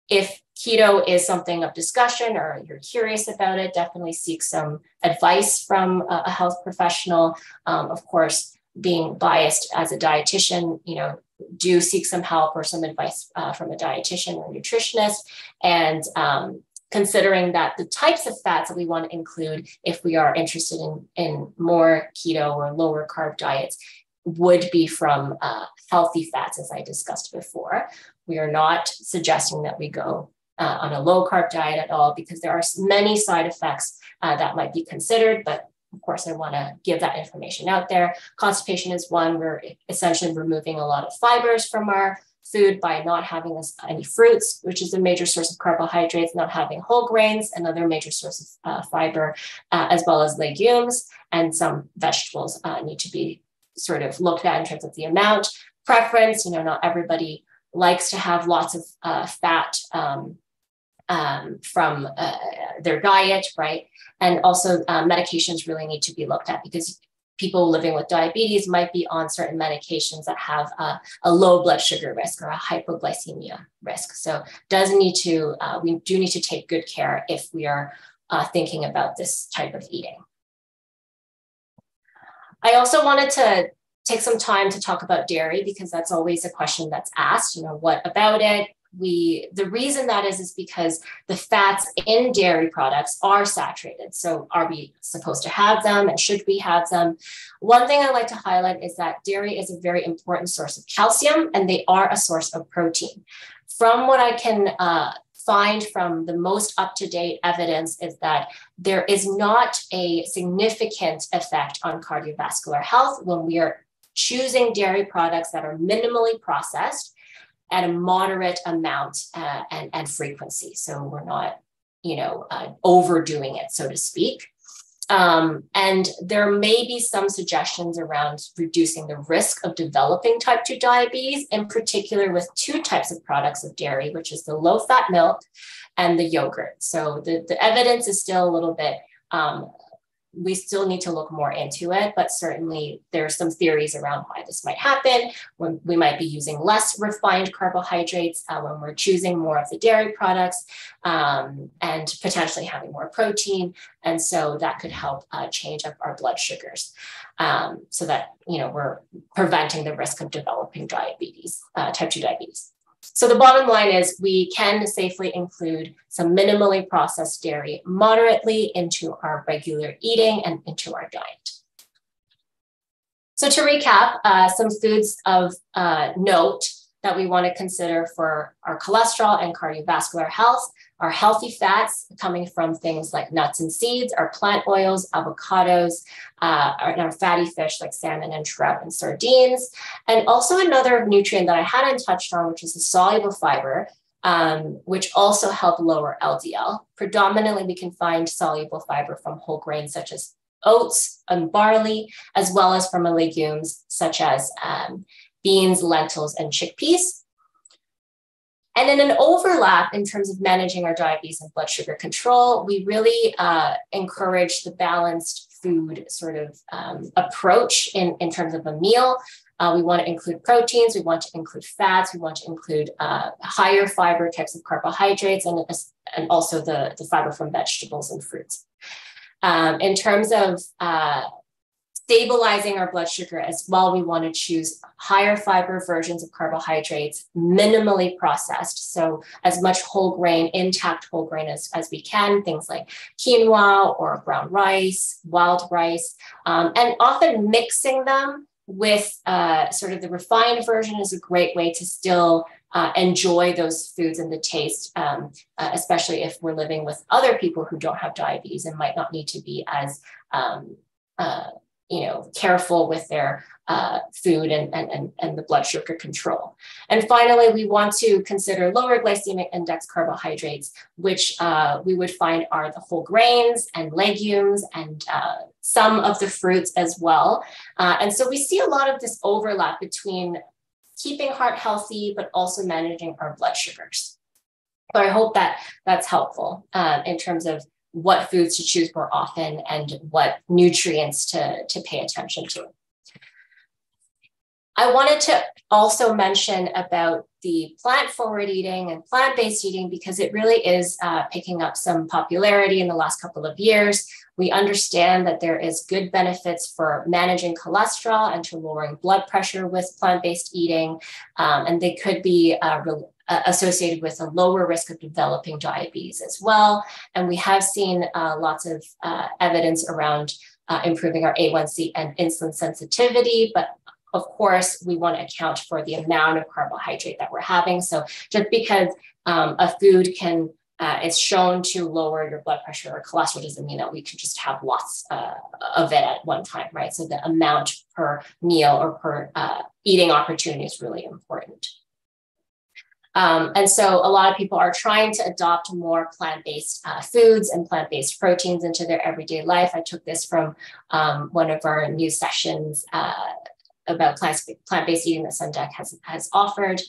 if keto is something of discussion or you're curious about it, definitely seek some advice from a, health professional. Um, of course, being biased as a dietitian, you know, do seek some help or some advice uh, from a dietitian or nutritionist, and um, considering that the types of fats that we want to include if we are interested in, in more keto or lower carb diets would be from uh, healthy fats, as I discussed before. We are not suggesting that we go uh, on a low carb diet at all because there are many side effects uh, that might be considered, but of course, I want to give that information out there. Constipation is one. We're essentially removing a lot of fibers from our food by not having any fruits, which is a major source of carbohydrates, not having whole grains, another major source of uh, fiber, uh, as well as legumes, and some vegetables uh, need to be sort of looked at in terms of the amount. Preference, you know, not everybody likes to have lots of uh, fat um, um, from uh, their diet, right? And also uh, medications really need to be looked at because people living with diabetes might be on certain medications that have a, a low blood sugar risk or a hypoglycemia risk. So does need to, uh, we do need to take good care if we are uh, thinking about this type of eating. I also wanted to take some time to talk about dairy because that's always a question that's asked, you know, what about it? We the reason that is is because the fats in dairy products are saturated. So are we supposed to have them and should we have them? One thing i like to highlight is that dairy is a very important source of calcium and they are a source of protein. From what i can uh, find from the most up-to-date evidence is that there is not a significant effect on cardiovascular health when we are choosing dairy products that are minimally processed at a moderate amount uh, and, and frequency. So we're not, you know, uh, overdoing it, so to speak. Um, and there may be some suggestions around reducing the risk of developing type 2 diabetes, in particular with two types of products of dairy, which is the low fat milk and the yogurt. So the, the evidence is still a little bit um, we still need to look more into it, but certainly there's some theories around why this might happen. When we might be using less refined carbohydrates uh, when we're choosing more of the dairy products um, and potentially having more protein. And so that could help uh, change up our blood sugars um, so that, you know, we're preventing the risk of developing diabetes, uh, type 2 diabetes. So the bottom line is we can safely include some minimally processed dairy moderately into our regular eating and into our diet. So to recap, uh, some foods of uh, note that we want to consider for our cholesterol and cardiovascular health are healthy fats coming from things like nuts and seeds, our plant oils, avocados, uh, and our fatty fish like salmon and trout and sardines. And also another nutrient that I hadn't touched on, which is the soluble fiber, um, which also help lower LDL. Predominantly, we can find soluble fiber from whole grains such as oats and barley, as well as from legumes such as um, beans, lentils, and chickpeas. And in an overlap in terms of managing our diabetes and blood sugar control, we really uh, encourage the balanced food sort of um, approach in, in terms of a meal. Uh, we want to include proteins, we want to include fats, we want to include uh, higher fiber types of carbohydrates, and, and also the, the fiber from vegetables and fruits. Um, in terms of uh, stabilizing our blood sugar as well, we want to choose higher fiber versions of carbohydrates, minimally processed. So, as much whole grain, intact whole grain as, as we can, things like quinoa or brown rice, wild rice, um, and often mixing them with uh, sort of the refined version is a great way to still uh, enjoy those foods and the taste, um, uh, especially if we're living with other people who don't have diabetes and might not need to be as um, uh, you know, careful with their uh, food and, and, and, and the blood sugar control. And finally, we want to consider lower glycemic index carbohydrates, which uh, we would find are the whole grains and legumes and uh, some of the fruits as well. Uh, and so we see a lot of this overlap between keeping heart healthy, but also managing our blood sugars. So I hope that that's helpful uh, in terms of what foods to choose more often and what nutrients to, to pay attention to. I wanted to also mention about the plant forward eating and plant based eating because it really is uh, picking up some popularity in the last couple of years. We understand that there is good benefits for managing cholesterol and to lowering blood pressure with plant based eating, um, and they could be uh, uh, associated with a lower risk of developing diabetes as well. And we have seen uh, lots of uh, evidence around uh, improving our A1C and insulin sensitivity, but of course, we want to account for the amount of carbohydrate that we're having. So just because um, a food can uh, is shown to lower your blood pressure or cholesterol doesn't mean that we can just have lots uh, of it at one time, right? So the amount per meal or per uh, eating opportunity is really important. Um, and so a lot of people are trying to adopt more plant-based uh, foods and plant-based proteins into their everyday life. I took this from um, one of our new sessions uh, about plant-based eating that Sundeck has, has offered.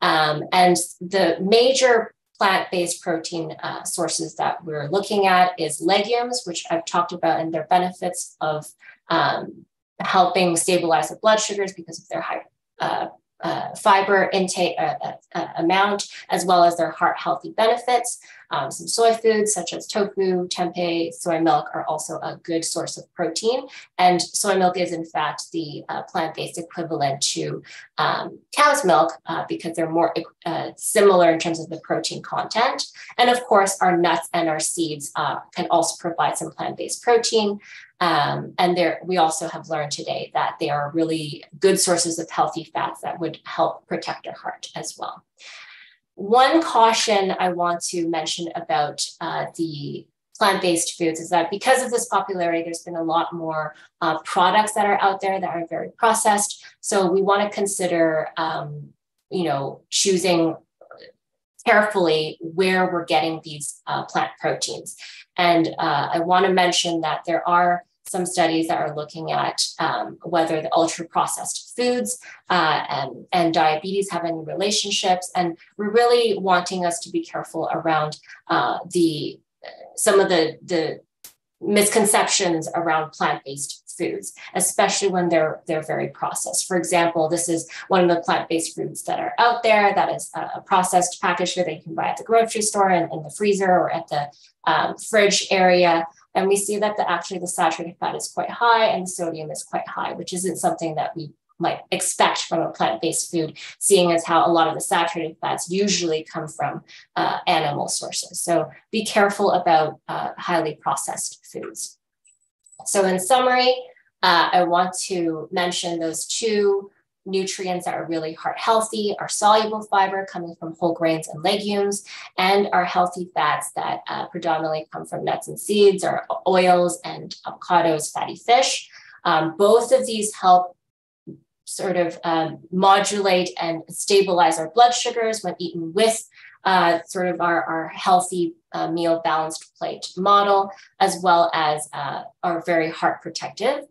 Um, and the major plant-based protein uh, sources that we're looking at is legumes, which I've talked about and their benefits of um, helping stabilize the blood sugars because of their high uh, uh, fiber intake uh, uh, uh, amount, as well as their heart healthy benefits. Um, some soy foods such as tofu, tempeh, soy milk are also a good source of protein. And soy milk is, in fact, the uh, plant based equivalent to um, cow's milk uh, because they're more uh, similar in terms of the protein content. And of course, our nuts and our seeds uh, can also provide some plant based protein. Um, and there, we also have learned today that they are really good sources of healthy fats that would help protect our heart as well. One caution I want to mention about uh, the plant-based foods is that because of this popularity, there's been a lot more uh, products that are out there that are very processed. So we want to consider, um, you know, choosing carefully where we're getting these uh, plant proteins. And uh, I want to mention that there are some studies that are looking at um, whether the ultra processed foods uh, and, and, diabetes have any relationships. And we're really wanting us to be careful around uh, the some of the, the misconceptions around plant-based foods, especially when they're they're very processed. For example, this is one of the plant-based foods that are out there that is a processed packaged food that you can buy at the grocery store and in the freezer or at the um, fridge area. And we see that the actually the saturated fat is quite high and the sodium is quite high, which isn't something that we might expect from a plant-based food, seeing as how a lot of the saturated fats usually come from uh, animal sources. So be careful about uh, highly processed foods. So in summary, uh, I want to mention those two nutrients that are really heart healthy, our soluble fiber coming from whole grains and legumes, and our healthy fats that uh, predominantly come from nuts and seeds, our oils and avocados, fatty fish. Um, both of these help sort of um, modulate and stabilize our blood sugars when eaten with uh, sort of our, our healthy uh, meal balanced plate model, as well as uh, are very heart protective.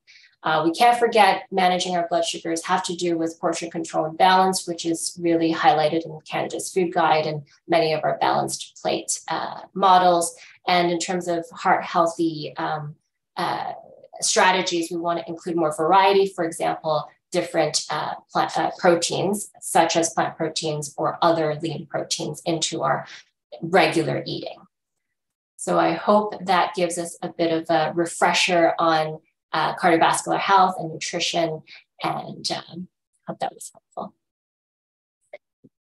Uh, we can't forget managing our blood sugars have to do with portion control and balance, which is really highlighted in Canada's food guide and many of our balanced plate uh, models. And in terms of heart healthy um, uh, strategies, we want to include more variety. For example, different uh, plant, uh, proteins, such as plant proteins or other lean proteins, into our regular eating. So I hope that gives us a bit of a refresher on uh, cardiovascular health and nutrition, and um, hope that was helpful.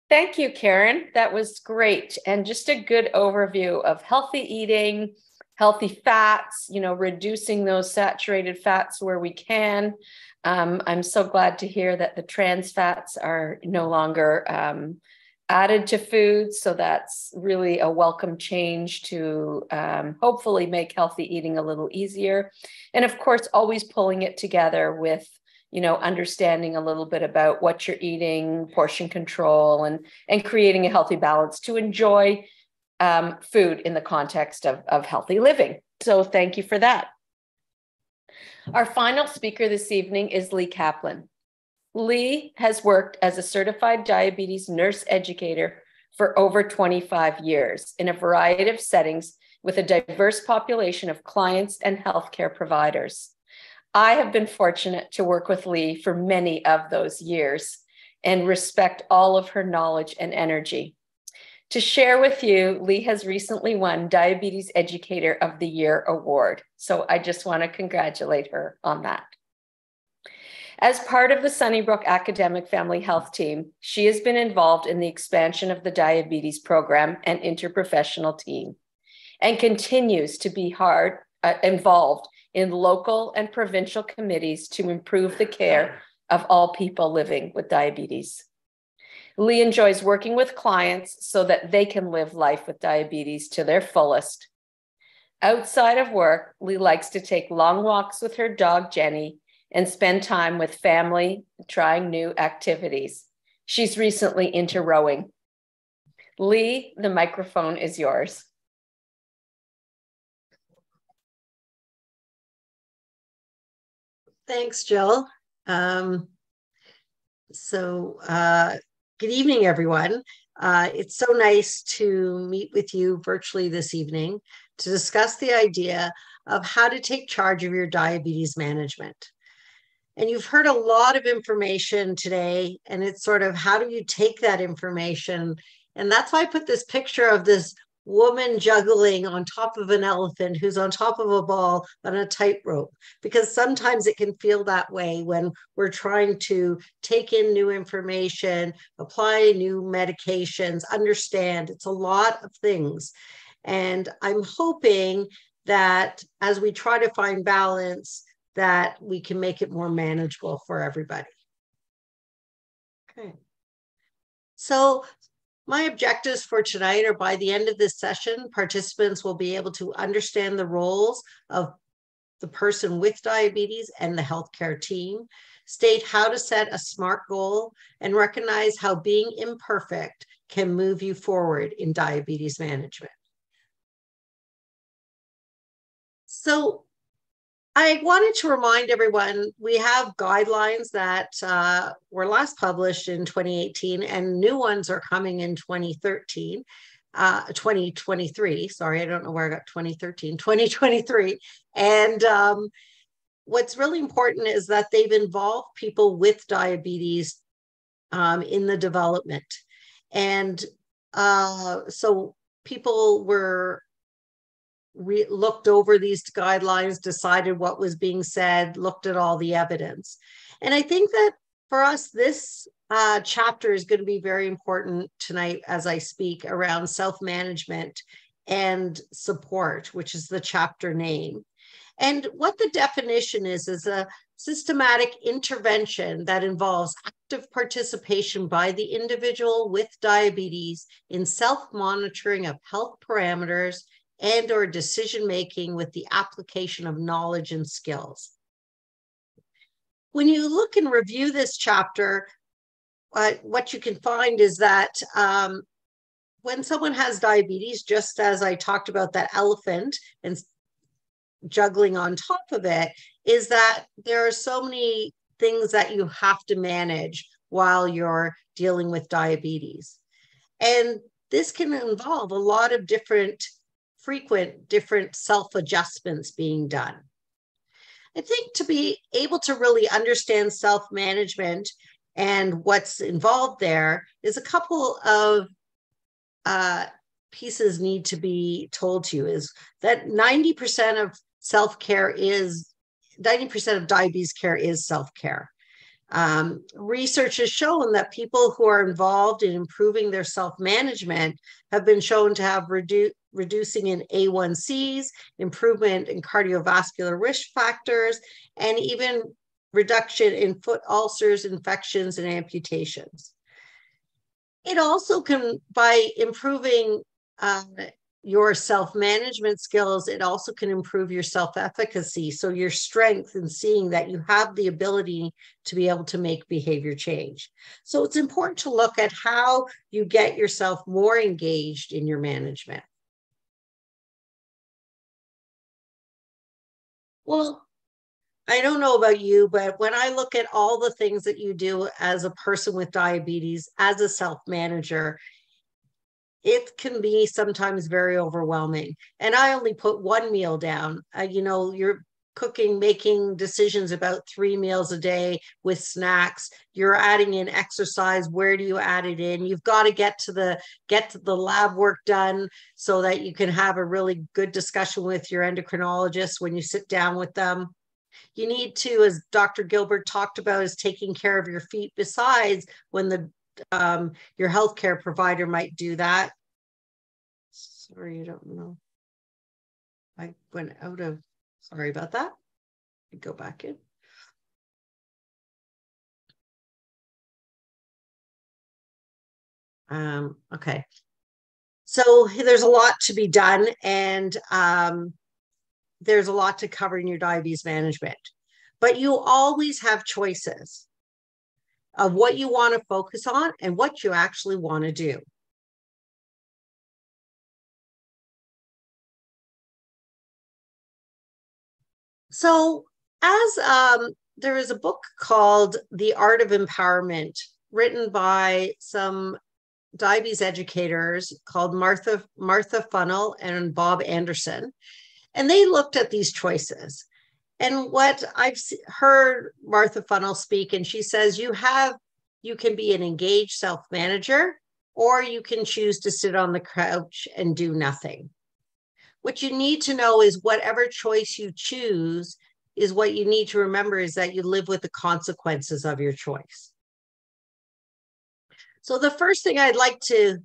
Thank you, Karen. That was great. And just a good overview of healthy eating, healthy fats, you know, reducing those saturated fats where we can. Um, I'm so glad to hear that the trans fats are no longer um, added to foods. So that's really a welcome change to um, hopefully make healthy eating a little easier. And of course, always pulling it together with you know understanding a little bit about what you're eating portion control and and creating a healthy balance to enjoy um, food in the context of, of healthy living so thank you for that our final speaker this evening is Leigh Caplan Leigh has worked as a certified diabetes nurse educator for over 25 years in a variety of settings with a diverse population of clients and healthcare providers. I have been fortunate to work with Leigh for many of those years and respect all of her knowledge and energy. To share with you, Leigh has recently won Diabetes Educator of the Year award. So I just want to congratulate her on that. As part of the Sunnybrook Academic Family Health Team, she has been involved in the expansion of the diabetes program and interprofessional team, and continues to be hard uh, involved in local and provincial committees to improve the care of all people living with diabetes. Leigh enjoys working with clients so that they can live life with diabetes to their fullest. Outside of work, Leigh likes to take long walks with her dog, Jenny, and spend time with family, trying new activities. She's recently into rowing. Leigh, the microphone is yours. Thanks, Jill. Um, so, uh, good evening, everyone. Uh, it's so nice to meet with you virtually this evening to discuss the idea of how to take charge of your diabetes management. And you've heard a lot of information today, and it's sort of how do you take that information? And that's why I put this picture of this woman juggling on top of an elephant who's on top of a ball on a tightrope. Because sometimes it can feel that way when we're trying to take in new information apply new medications understand. It's a lot of things. And i'm hoping that as we try to find balance that we can make it more manageable for everybody okay so my objectives for tonight are by the end of this session, participants will be able to understand the roles of the person with diabetes and the healthcare team, state how to set a SMART goal, and recognize how being imperfect can move you forward in diabetes management. So I wanted to remind everyone we have guidelines that uh, were last published in 2018 and new ones are coming in 2013. Uh, 2023, sorry, I don't know where I got 2013, 2023. And um, what's really important is that they've involved people with diabetes um, in the development. And uh, so people were re- looked over these guidelines, decided what was being said, looked at all the evidence. And I think that for us, this uh, chapter is going to be very important tonight as I speak around self management and support, which is the chapter name. And what the definition is, is a systematic intervention that involves active participation by the individual with diabetes in self monitoring of health parameters and or decision making with the application of knowledge and skills. When you look and review this chapter, uh, what you can find is that um, when someone has diabetes, just as I talked about that elephant and juggling on top of it, is that there are so many things that you have to manage while you're dealing with diabetes. And this can involve a lot of different frequent different self adjustments being done. I think to be able to really understand self management and what's involved there is a couple of uh, pieces need to be told to you is that 90% of self care is 90% of diabetes care is self care. Um, research has shown that people who are involved in improving their self management have been shown to have redu- reducing in A1Cs, improvement in cardiovascular risk factors, and even reduction in foot ulcers, infections, and amputations. It also can, by improving uh, your self management skills, it also can improve your self efficacy. So, your strength in seeing that you have the ability to be able to make behavior change. So, it's important to look at how you get yourself more engaged in your management. Well, I don't know about you, but when I look at all the things that you do as a person with diabetes, as a self manager, it can be sometimes very overwhelming. And I only put one meal down. Uh, you know, you're cooking, making decisions about three meals a day with snacks. You're adding in exercise. Where do you add it in? You've got to get to the get to the lab work done so that you can have a really good discussion with your endocrinologist when you sit down with them. You need to, as Dr. Gilbert talked about, is taking care of your feet. Besides, when the um, your healthcare provider might do that. Sorry, I don't know. I went out of Sorry about that. Go back in. Um, okay. So there's a lot to be done, and um, there's a lot to cover in your diabetes management. But you always have choices of what you want to focus on and what you actually want to do. So, as um, there is a book called The Art of Empowerment, written by some diabetes educators called Martha Martha Funnell and Bob Anderson, and they looked at these choices. And what I've heard Martha Funnell speak, and she says you have you can be an engaged self manager, or you can choose to sit on the couch and do nothing. What you need to know is whatever choice you choose is what you need to remember is that you live with the consequences of your choice. So, the first thing I'd like to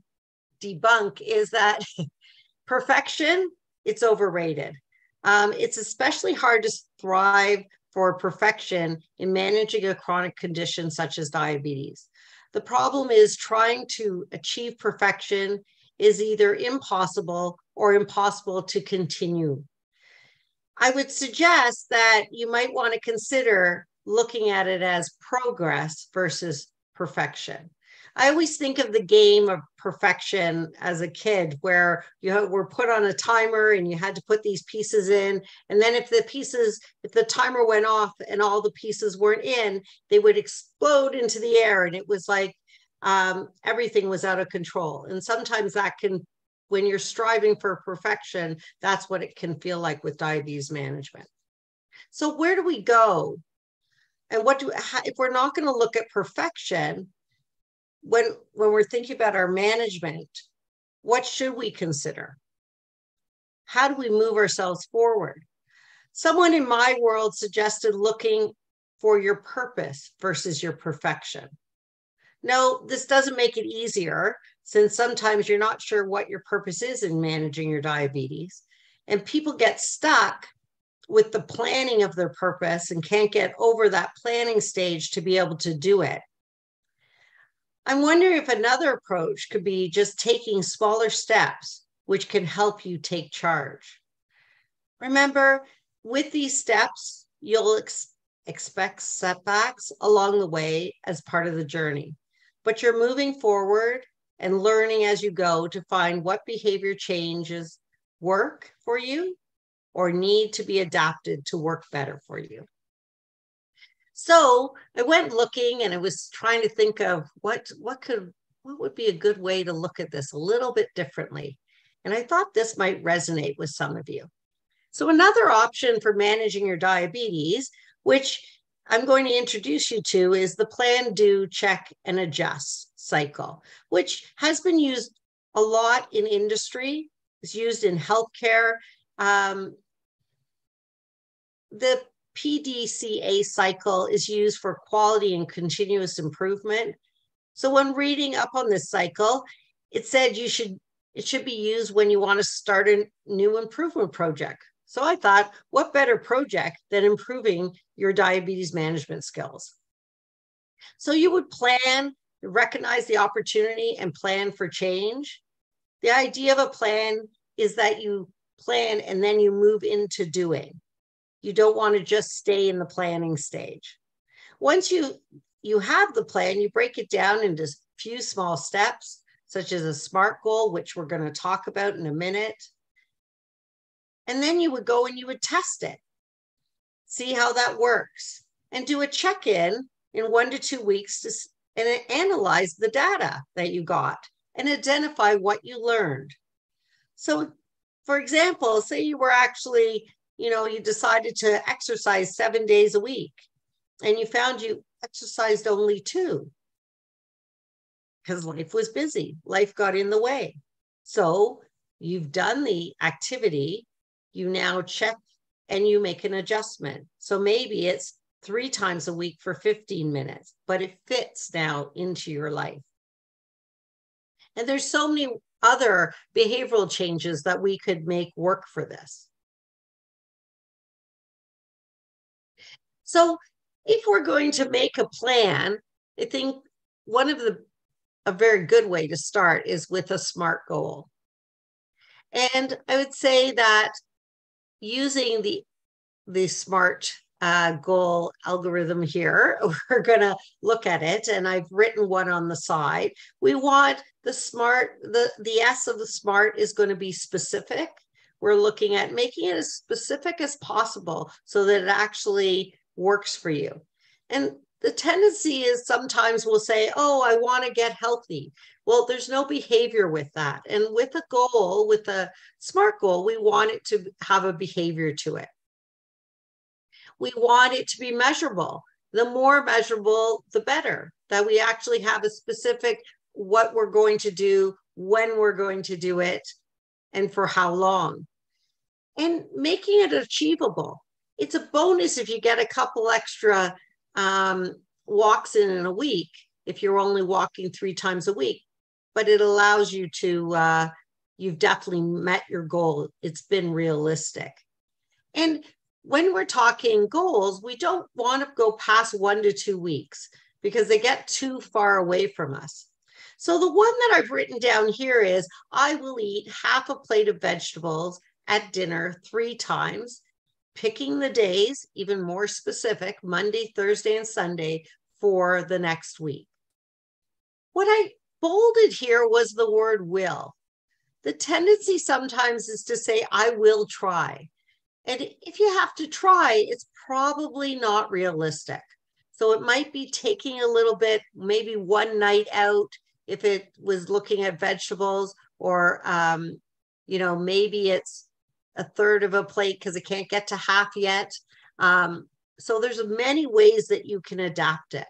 debunk is that perfection, it's overrated. Um, it's especially hard to thrive for perfection in managing a chronic condition such as diabetes. The problem is trying to achieve perfection is either impossible or impossible to continue. I would suggest that you might want to consider looking at it as progress versus perfection. I always think of the game of perfection as a kid, where you were put on a timer and you had to put these pieces in. And then if the pieces, if the timer went off and all the pieces weren't in, they would explode into the air. And it was like um, everything was out of control. And sometimes that can, when you're striving for perfection, that's what it can feel like with diabetes management. So, where do we go? And what do, if we're not going to look at perfection, when when we're thinking about our management what should we consider how do we move ourselves forward someone in my world suggested looking for your purpose versus your perfection no this doesn't make it easier since sometimes you're not sure what your purpose is in managing your diabetes. And people get stuck with the planning of their purpose and can't get over that planning stage to be able to do it. I'm wondering if another approach could be just taking smaller steps, which can help you take charge. Remember, with these steps, you'll ex- expect setbacks along the way as part of the journey, but you're moving forward and learning as you go to find what behavior changes work for you or need to be adapted to work better for you. So I went looking and I was trying to think of what what could what would be a good way to look at this a little bit differently. And I thought this might resonate with some of you. So another option for managing your diabetes, which I'm going to introduce you to is the plan, do, check, and adjust cycle, which has been used a lot in industry. It's used in healthcare. Um, the PDCA cycle is used for quality and continuous improvement. So when reading up on this cycle, it said you should it should be used when you want to start a new improvement project. So I thought, what better project than improving your diabetes management skills? So you would plan, recognize the opportunity, and plan for change. The idea of a plan is that you plan and then you move into doing. You don't want to just stay in the planning stage. Once you you have the plan, you break it down into few small steps, such as a SMART goal, which we're going to talk about in a minute. And then you would go and you would test it, see how that works, and do a check in in one to two weeks to and analyze the data that you got and identify what you learned. So, for example, say you were actually you know, you decided to exercise seven days a week and you found you exercised only two because life was busy, life got in the way. So you've done the activity, you now check and you make an adjustment. So maybe it's three times a week for 15 minutes, but it fits now into your life. And there's so many other behavioral changes that we could make work for this. So if we're going to make a plan, I think one of the a very good way to start is with a SMART goal. And I would say that using the the SMART uh, goal algorithm here, we're going to look at it, and I've written one on the side. We want the SMART, the the S of the SMART is going to be specific. we're looking at making it as specific as possible so that it actually works for you. And the tendency is sometimes we'll say, Oh, I want to get healthy. Well, there's no behavior with that. And with a goal, with a SMART goal, we want it to have a behavior to it. We want it to be measurable. The more measurable, the better, that we actually have a specific what we're going to do, when we're going to do it, and for how long. And making it achievable. It's a bonus if you get a couple extra um, walks in in a week if you're only walking three times a week but it allows you to uh, you've definitely met your goal. It's been realistic. And when we're talking goals we don't want to go past one to two weeks because they get too far away from us. So the one that i've written down here is i will eat half a plate of vegetables at dinner three times picking the days, even more specific, Monday, Thursday, and Sunday for the next week. What I bolded here was the word will. The tendency sometimes is to say, I will try. And if you have to try, it's probably not realistic. So it might be taking a little bit, maybe one night out if it was looking at vegetables, or, um, you know, maybe it's a third of a plate because it can't get to half yet. Um, so there's many ways that you can adapt it.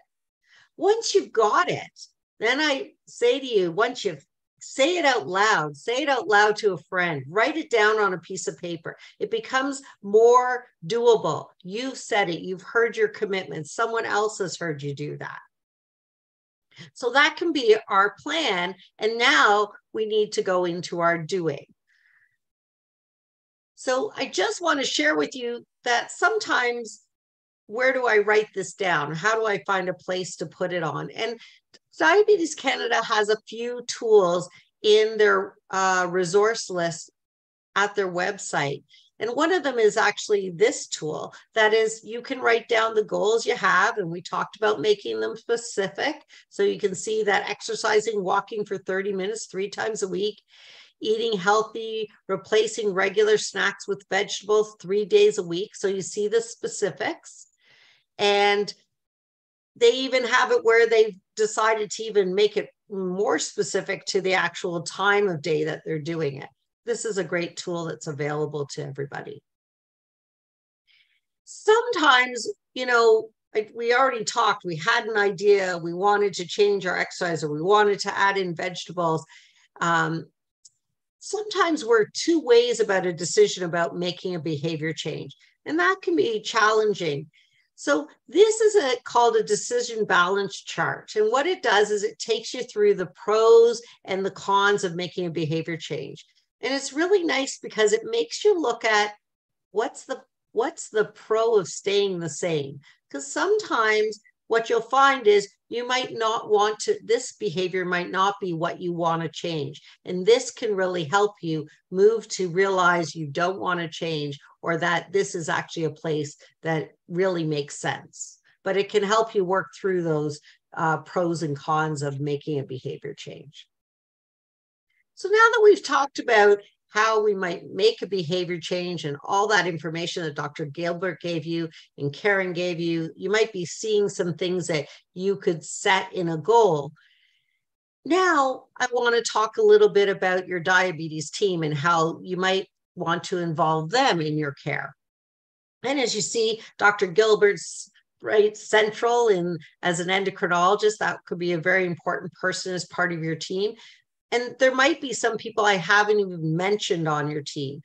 Once you've got it, then I say to you, once you've say it out loud, say it out loud to a friend, write it down on a piece of paper. It becomes more doable. You've said it, you've heard your commitment, someone else has heard you do that. So that can be our plan. And now we need to go into our doing. So I just want to share with you that sometimes where do I write this down? How do I find a place to put it on? And Diabetes Canada has a few tools in their uh, resource list at their website. And one of them is actually this tool that is, you can write down the goals you have. And we talked about making them specific. So you can see that exercising, walking for 30 minutes three times a week eating healthy, replacing regular snacks with vegetables three days a week. So you see the specifics. And they even have it where they've decided to even make it more specific to the actual time of day that they're doing it. This is a great tool that's available to everybody. Sometimes, you know, we already talked, we had an idea, we wanted to change our exercise or we wanted to add in vegetables. Um, sometimes we're two ways about a decision about making a behavior change, and that can be challenging. So this is a, called a decision balance chart. And what it does is it takes you through the pros and the cons of making a behavior change. And it's really nice because it makes you look at what's the what's the pro of staying the same? Because sometimes what you'll find is you might not want to, this behavior might not be what you want to change. And this can really help you move to realize you don't want to change or that this is actually a place that really makes sense. But it can help you work through those uh, pros and cons of making a behavior change. So now that we've talked about how we might make a behavior change and all that information that Dr. Gilbert gave you and Karen gave you, you might be seeing some things that you could set in a goal. Now, I want to talk a little bit about your diabetes team and how you might want to involve them in your care. And as you see, Dr. Gilbert's right central in as an endocrinologist that could be a very important person as part of your team and there might be some people I haven't even mentioned on your team.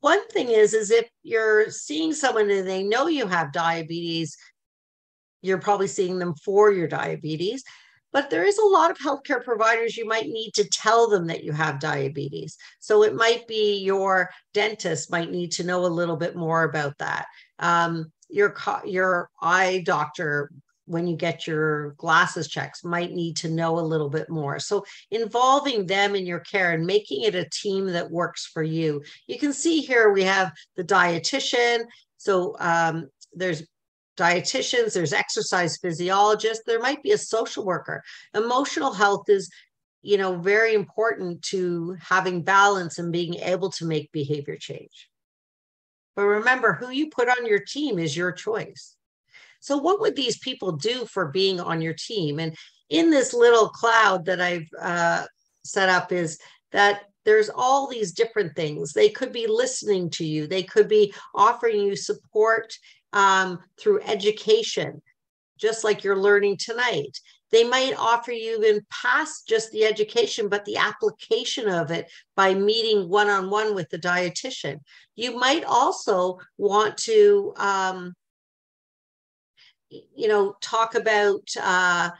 One thing is, is if you're seeing someone and they know you have diabetes, you're probably seeing them for your diabetes. But there is a lot of healthcare providers you might need to tell them that you have diabetes. So it might be your dentist might need to know a little bit more about that. Um, your your eye doctor when you get your glasses checks might need to know a little bit more. So involving them in your care and making it a team that works for you. You can see here we have the dietitian. So um, there's dietitians, there's exercise physiologists, there might be a social worker. Emotional health is you know, very important to having balance and being able to make behavior change. But remember, who you put on your team is your choice. So, what would these people do for being on your team? And in this little cloud that I've uh, set up, is that there's all these different things. They could be listening to you, they could be offering you support um, through education, just like you're learning tonight. They might offer you even past just the education, but the application of it by meeting one on one with the dietitian. You might also want to, um, you know, talk about uh,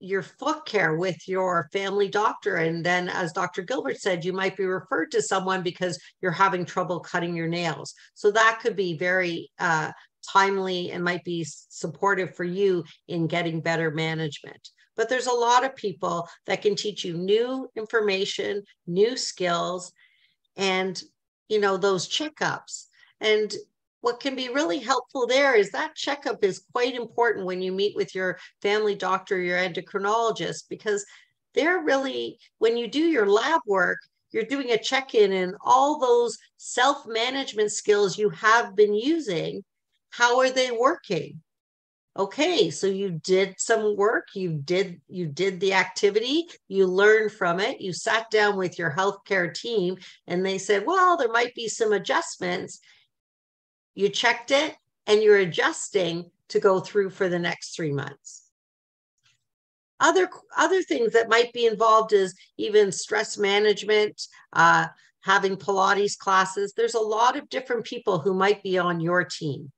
your foot care with your family doctor. And then, as Dr. Gilbert said, you might be referred to someone because you're having trouble cutting your nails. So that could be very uh, timely and might be supportive for you in getting better management but there's a lot of people that can teach you new information, new skills, and you know those checkups. And what can be really helpful there is that checkup is quite important when you meet with your family doctor, your endocrinologist, because they're really when you do your lab work, you're doing a check-in and all those self-management skills you have been using how are they working? Okay so you did some work you did you did the activity you learned from it you sat down with your healthcare team and they said well there might be some adjustments you checked it and you're adjusting to go through for the next 3 months. Other other things that might be involved is even stress management uh, having pilates classes. There's a lot of different people who might be on your team.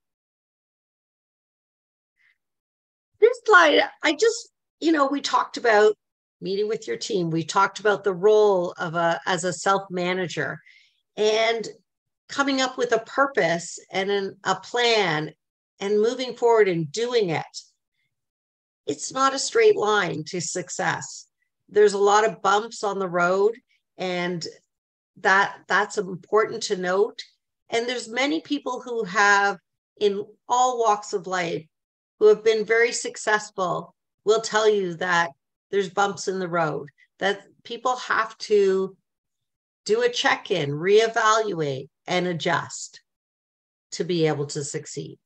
This slide, I just, you know, we talked about meeting with your team. We talked about the role of a as a self manager and coming up with a purpose and an, a plan and moving forward and doing it. It's not a straight line to success. There's a lot of bumps on the road and that that's important to note and there's many people who have in all walks of life who have been very successful will tell you that there's bumps in the road, that people have to do a check in, reevaluate, and adjust to be able to succeed.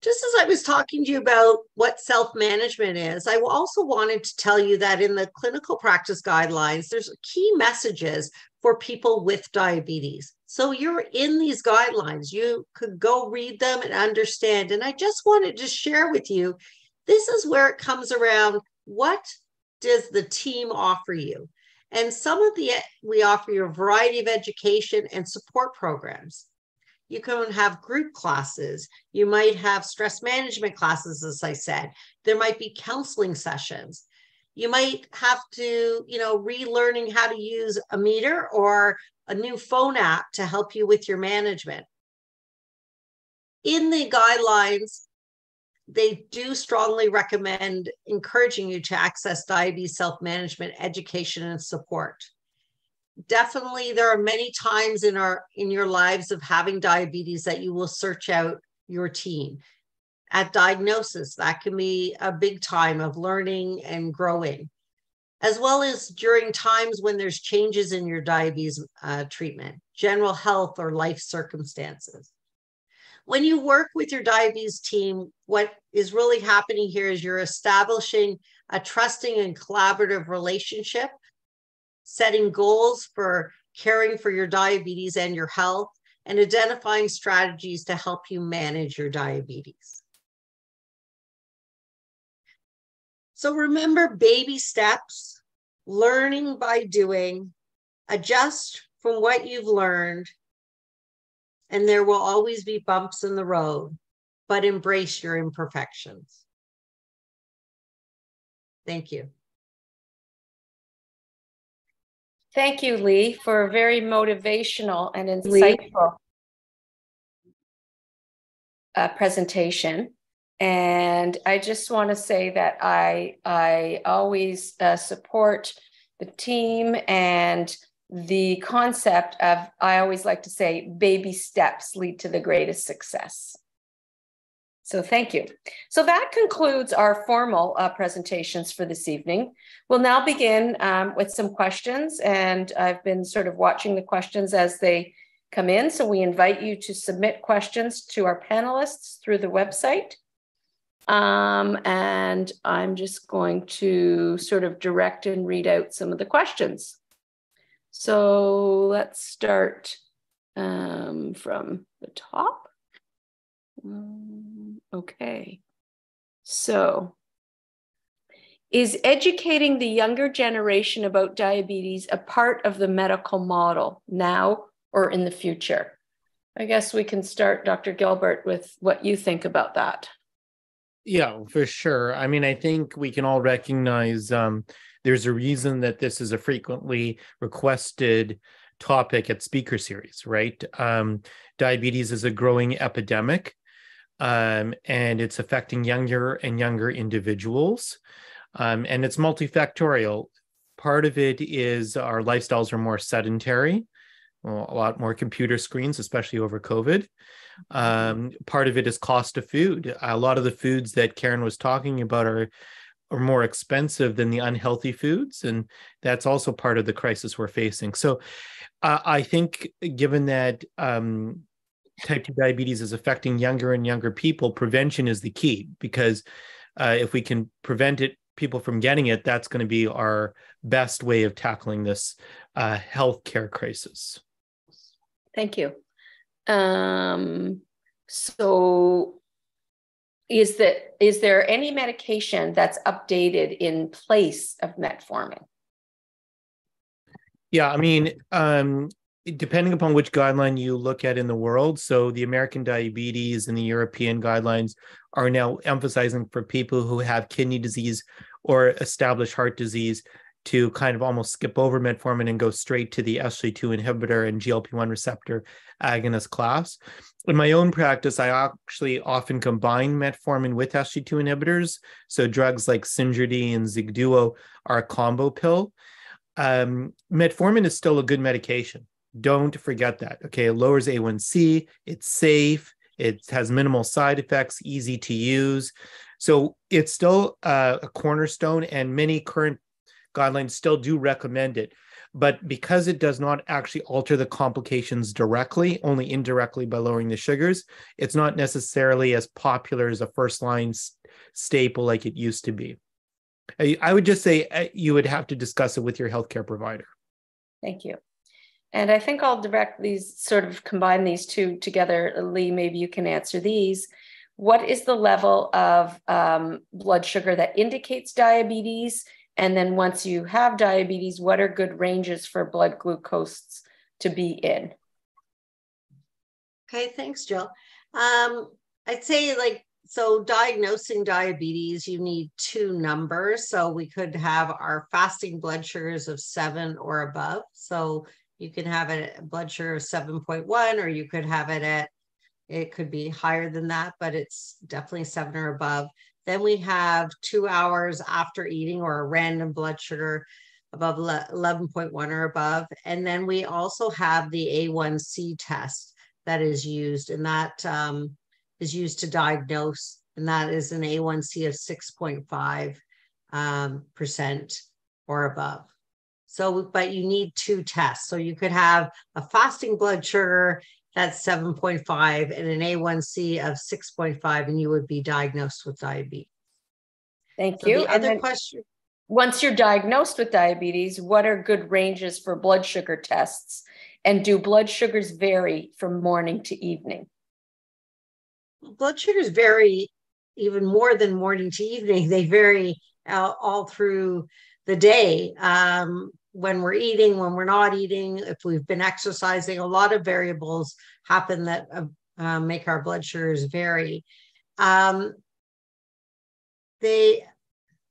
Just as I was talking to you about what self management is, I also wanted to tell you that in the clinical practice guidelines, there's key messages for people with diabetes. So you're in these guidelines. You could go read them and understand. And I just wanted to share with you this is where it comes around. What does the team offer you? And some of the, we offer you a variety of education and support programs. You can have group classes. You might have stress management classes, as I said. There might be counseling sessions. You might have to, you know, relearning how to use a meter or a new phone app to help you with your management. In the guidelines, they do strongly recommend encouraging you to access diabetes self management education and support. Definitely, there are many times in our in your lives of having diabetes that you will search out your team. At diagnosis, that can be a big time of learning and growing as well as during times when there's changes in your diabetes uh, treatment, general health, or life circumstances. When you work with your diabetes team, what is really happening here is you're establishing a trusting and collaborative relationship, setting goals for caring for your diabetes and your health, and identifying strategies to help you manage your diabetes. So remember baby steps, learning by doing, adjust from what you've learned, and there will always be bumps in the road, but embrace your imperfections. Thank you. Thank you, Leigh, for a very motivational and insightful uh, presentation. And I just want to say that I I always uh, support the team and the concept of I always like to say baby steps lead to the greatest success. So thank you. So that concludes our formal uh, presentations for this evening. We'll now begin um, with some questions and I've been sort of watching the questions as they come in. So we invite you to submit questions to our panelists through the website. Um, and I'm just going to sort of direct and read out some of the questions. So let's start um, from the top. Um, okay. So, is educating the younger generation about diabetes a part of the medical model now or in the future? I guess we can start, Dr. Gilbert, with what you think about that. Yeah, for sure. I mean, I think we can all recognize um, there's a reason that this is a frequently requested topic at speaker series, right? Um, diabetes is a growing epidemic um, and it's affecting younger and younger individuals. Um, and it's multifactorial. Part of it is our lifestyles are more sedentary, well, a lot more computer screens, especially over COVID. Um, part of it is cost of food. A lot of the foods that Karen was talking about are are more expensive than the unhealthy foods, and that's also part of the crisis we're facing. So, uh, I think, given that um, type 2 diabetes is affecting younger and younger people, prevention is the key because uh, if we can prevent it, people from getting it, that's going to be our best way of tackling this uh, healthcare crisis. Thank you. Um, so, is that is there any medication that's updated in place of metformin? Yeah, I mean, um, depending upon which guideline you look at in the world. So the American diabetes and the European guidelines are now emphasizing for people who have kidney disease or established heart disease to kind of almost skip over metformin and go straight to the SGLT2 inhibitor and GLP-1 receptor agonist class. In my own practice, I actually often combine metformin with SGLT2 inhibitors. So drugs like Synjardy and Xigduo are a combo pill. Um, metformin is still a good medication. Don't forget that. Okay, it lowers A1C, it's safe, it has minimal side effects, easy to use. So it's still uh, a cornerstone, and many current guidelines still do recommend it. But because it does not actually alter the complications directly, only indirectly by lowering the sugars, it's not necessarily as popular as a first line staple like it used to be. I, would just say uh, you would have to discuss it with your healthcare provider. Thank you. And I think I'll direct these sort of combine these two together. Leigh, maybe you can answer these. What is the level of um, blood sugar that indicates diabetes? And then once you have diabetes, what are good ranges for blood glucose to be in? Okay, thanks, Jill. Um, I'd say like so diagnosing diabetes, you need two numbers. So we could have our fasting blood sugars of seven or above. So you can have at blood sugar of 7.1, or you could have it at, it could be higher than that, but it's definitely seven or above. Then we have two hours after eating or a random blood sugar above 11.1 or above. And then we also have the A1C test that is used, and that um, is used to diagnose, and that is an A1C of 6.5 um, percent or above. So, but you need two tests. So you could have a fasting blood sugar that's 7.5 and an A1C of 6.5, and you would be diagnosed with diabetes. Thank so you. The other question. Once you're diagnosed with diabetes, what are good ranges for blood sugar tests? And do blood sugars vary from morning to evening? Blood sugars vary even more than morning to evening. They vary all, all through the day. Um, when we're eating, when we're not eating, if we've been exercising, a lot of variables happen that uh, uh, make our blood sugars vary. Um, they,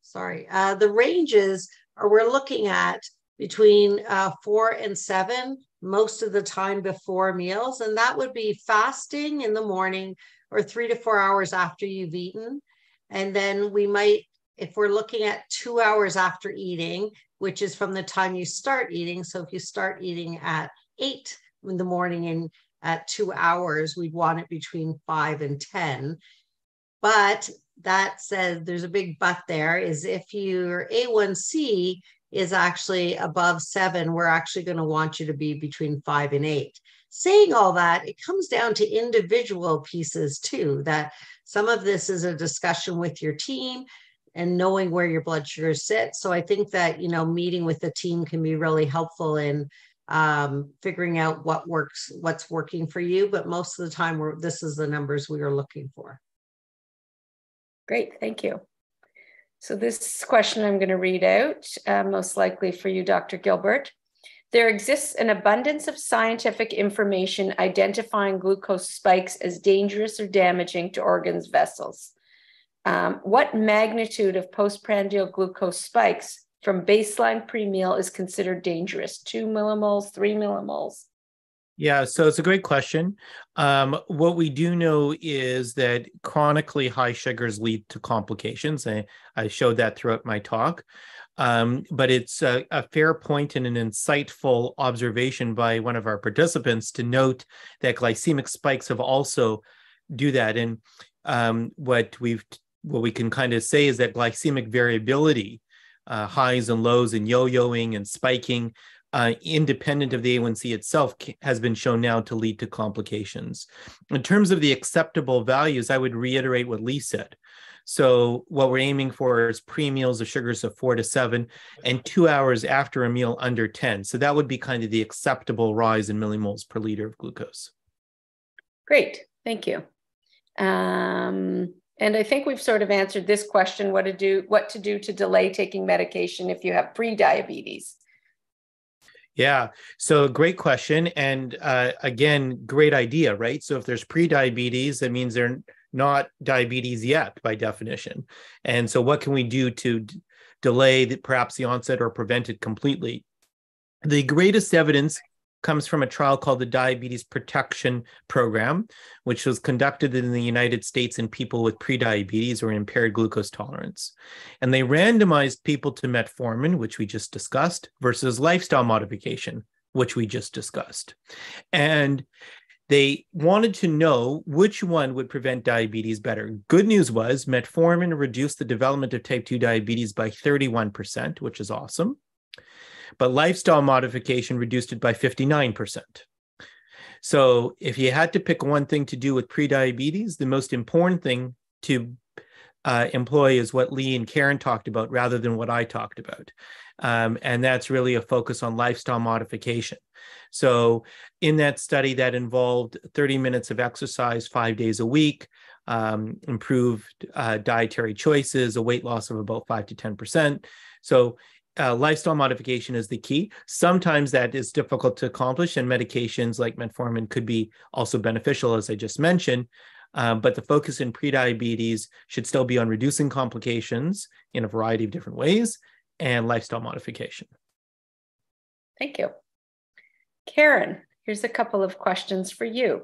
sorry, uh, the ranges are we're looking at between uh, four and seven most of the time before meals, and that would be fasting in the morning or three to four hours after you've eaten. And then we might if we're looking at two hours after eating, which is from the time you start eating. So if you start eating at eight in the morning and at two hours, we'd want it between five and 10. But that said, there's a big but there is if your A1C is actually above seven, we're actually going to want you to be between five and eight. Saying all that, it comes down to individual pieces too, that some of this is a discussion with your team and knowing where your blood sugar sit. So I think that, you know, meeting with the team can be really helpful in um, figuring out what works, what's working for you. But most of the time, we're, this is the numbers we are looking for. Great, thank you. So this question I'm going to read out, uh, most likely for you, Dr. Gilbert. There exists an abundance of scientific information identifying glucose spikes as dangerous or damaging to organs vessels. Um, what magnitude of postprandial glucose spikes from baseline pre-meal is considered dangerous? Two millimoles, three millimoles? Yeah, so it's a great question. Um, what we do know is that chronically high sugars lead to complications. I, I showed that throughout my talk. Um, but it's a, a, fair point and an insightful observation by one of our participants to note that glycemic spikes have also do that. And um, what we've what we can kind of say is that glycemic variability, uh, highs and lows and yo-yoing and spiking uh, independent of the A1C itself, has been shown now to lead to complications. In terms of the acceptable values, I would reiterate what Leigh said. So, what we're aiming for is pre meals of sugars of four to seven, and two hours after a meal under 10. So, that would be kind of the acceptable rise in millimoles per liter of glucose. Great, thank you. Um, and I think we've sort of answered this question: what to do, what to do to delay taking medication if you have pre-diabetes. Yeah. So great question. And uh, again, great idea, right? So if there's pre-diabetes, that means they're not diabetes yet by definition. And so what can we do to d- delay the, perhaps the onset or prevent it completely? The greatest evidence comes from a trial called the Diabetes Protection Program, which was conducted in the United States in people with prediabetes or impaired glucose tolerance. And they randomized people to metformin, which we just discussed, versus lifestyle modification, which we just discussed. And they wanted to know which one would prevent diabetes better. Good news was metformin reduced the development of type 2 diabetes by 31%, which is awesome but lifestyle modification reduced it by 59%. So if you had to pick one thing to do with prediabetes, the most important thing to uh, employ is what Leigh and Karen talked about rather than what I talked about. Um, and that's really a focus on lifestyle modification. So, in that study, that involved 30 minutes of exercise five days a week, um, improved uh, dietary choices, a weight loss of about five to 10%. So, uh, lifestyle modification is the key. Sometimes that is difficult to accomplish, and medications like metformin could be also beneficial, as I just mentioned. Um, but the focus in prediabetes should still be on reducing complications in a variety of different ways and lifestyle modification. Thank you. Karen, here's a couple of questions for you.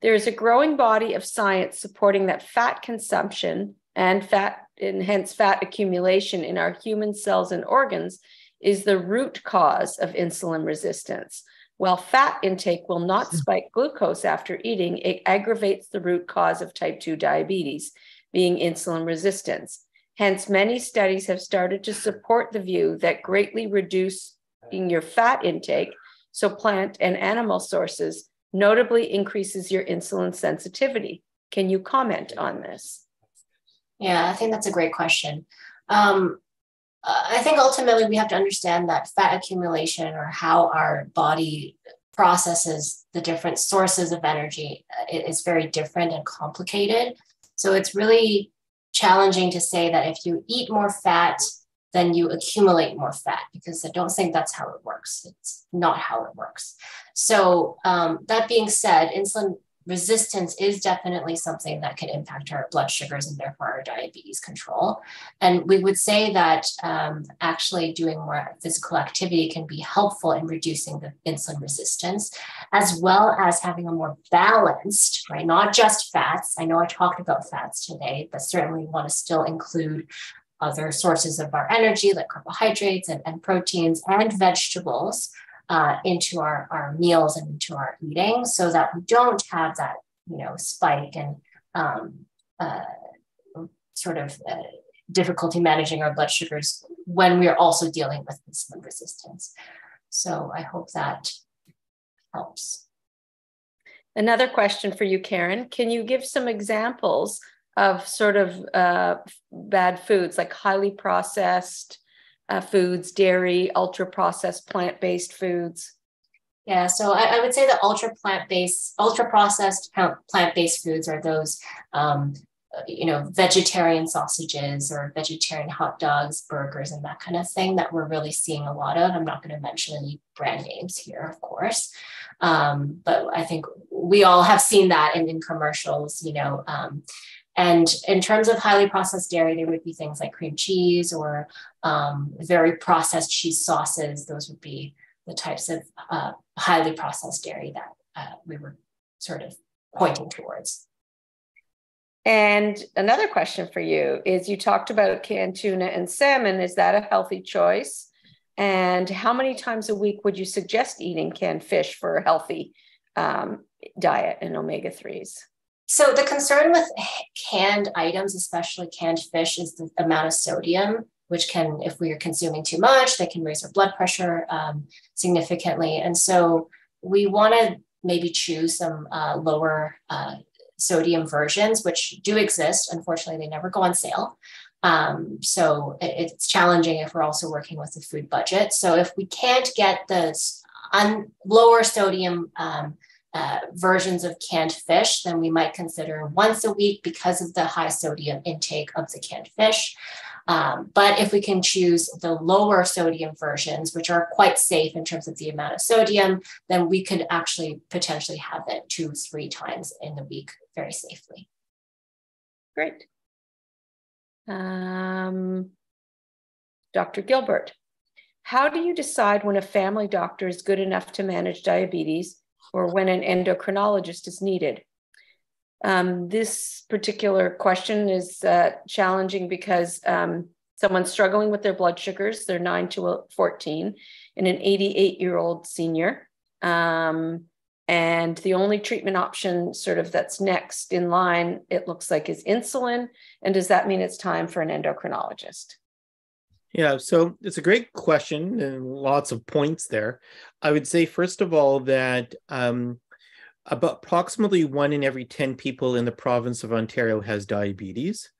There is a growing body of science supporting that fat consumption and fat and hence fat accumulation in our human cells and organs is the root cause of insulin resistance. While fat intake will not hmm. spike glucose after eating, it aggravates the root cause of type 2 diabetes, being insulin resistance. Hence, many studies have started to support the view that greatly reducing your fat intake, so plant and animal sources, notably increases your insulin sensitivity. Can you comment on this? Yeah, I think that's a great question. Um, I think ultimately we have to understand that fat accumulation or how our body processes the different sources of energy uh, is very different and complicated. So it's really challenging to say that if you eat more fat, then you accumulate more fat because I don't think that's how it works. It's not how it works. So um, that being said, insulin resistance is definitely something that can impact our blood sugars and therefore our diabetes control. And we would say that um, actually doing more physical activity can be helpful in reducing the insulin resistance, as well as having a more balanced, right? Not just fats. I know I talked about fats today, but certainly want to still include other sources of our energy like carbohydrates and, and proteins and vegetables uh, into our, our meals and into our eating so that we don't have that, you know, spike and um, uh, sort of uh, difficulty managing our blood sugars when we are also dealing with insulin resistance. So I hope that helps. Another question for you, Karen. Can you give some examples of sort of uh, bad foods, like highly processed uh, foods, dairy, ultra processed plant based foods? Yeah, so I, I, would say the ultra plant based, ultra processed plant based foods are those, um, you know, vegetarian sausages or vegetarian hot dogs, burgers, and that kind of thing that we're really seeing a lot of. I'm not going to mention any brand names here, of course, um, but I think we all have seen that in, in commercials, you know. Um, and in terms of highly processed dairy, there would be things like cream cheese or um, very processed cheese sauces. Those would be the types of uh, highly processed dairy that uh, we were sort of pointing towards. And another question for you is you talked about canned tuna and salmon. Is that a healthy choice? And how many times a week would you suggest eating canned fish for a healthy um, diet and omega 3s? So, the concern with canned items, especially canned fish, is the amount of sodium which can, if we are consuming too much, that can raise our blood pressure um, significantly. And so we want to maybe choose some uh, lower uh, sodium versions, which do exist. Unfortunately, they never go on sale. Um, so it's challenging if we're also working with the food budget. So if we can't get the un- lower sodium um, uh, versions of canned fish, then we might consider once a week because of the high sodium intake of the canned fish. Um, but if we can choose the lower sodium versions, which are quite safe in terms of the amount of sodium, then we could actually potentially have it two, three times in the week very safely. Great. Um, Dr. Gilbert, how do you decide when a family doctor is good enough to manage diabetes or when an endocrinologist is needed? Um, this particular question is uh, challenging because um, someone's struggling with their blood sugars, they're 9 to 14, and an 88 year old senior. Um, and the only treatment option, sort of that's next in line, it looks like, is insulin. And does that mean it's time for an endocrinologist? Yeah, so it's a great question and lots of points there. I would say, first of all, that um, about approximately one in every 10 people in the province of Ontario has diabetes.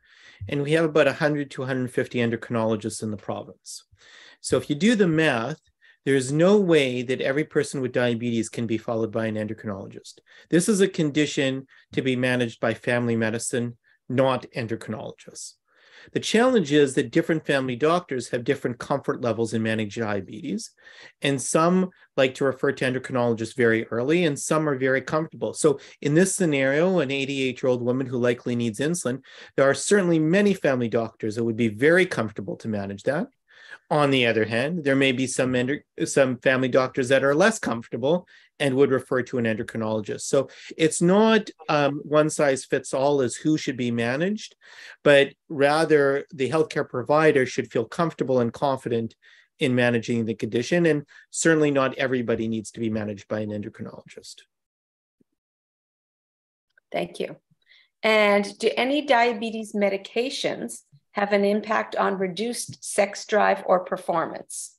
And we have about 100 to 150 endocrinologists in the province. So if you do the math, there's no way that every person with diabetes can be followed by an endocrinologist. This is a condition to be managed by family medicine, not endocrinologists. The challenge is that different family doctors have different comfort levels in managing diabetes, and some like to refer to endocrinologists very early, and some are very comfortable. So, in this scenario, an 88 year old woman who likely needs insulin, there are certainly many family doctors that would be very comfortable to manage that. On the other hand, there may be some endo- some family doctors that are less comfortable and would refer to an endocrinologist. So it's not um, one size fits all as who should be managed, but rather the healthcare provider should feel comfortable and confident in managing the condition. And certainly not everybody needs to be managed by an endocrinologist. Thank you. And do any diabetes medications have an impact on reduced sex drive or performance?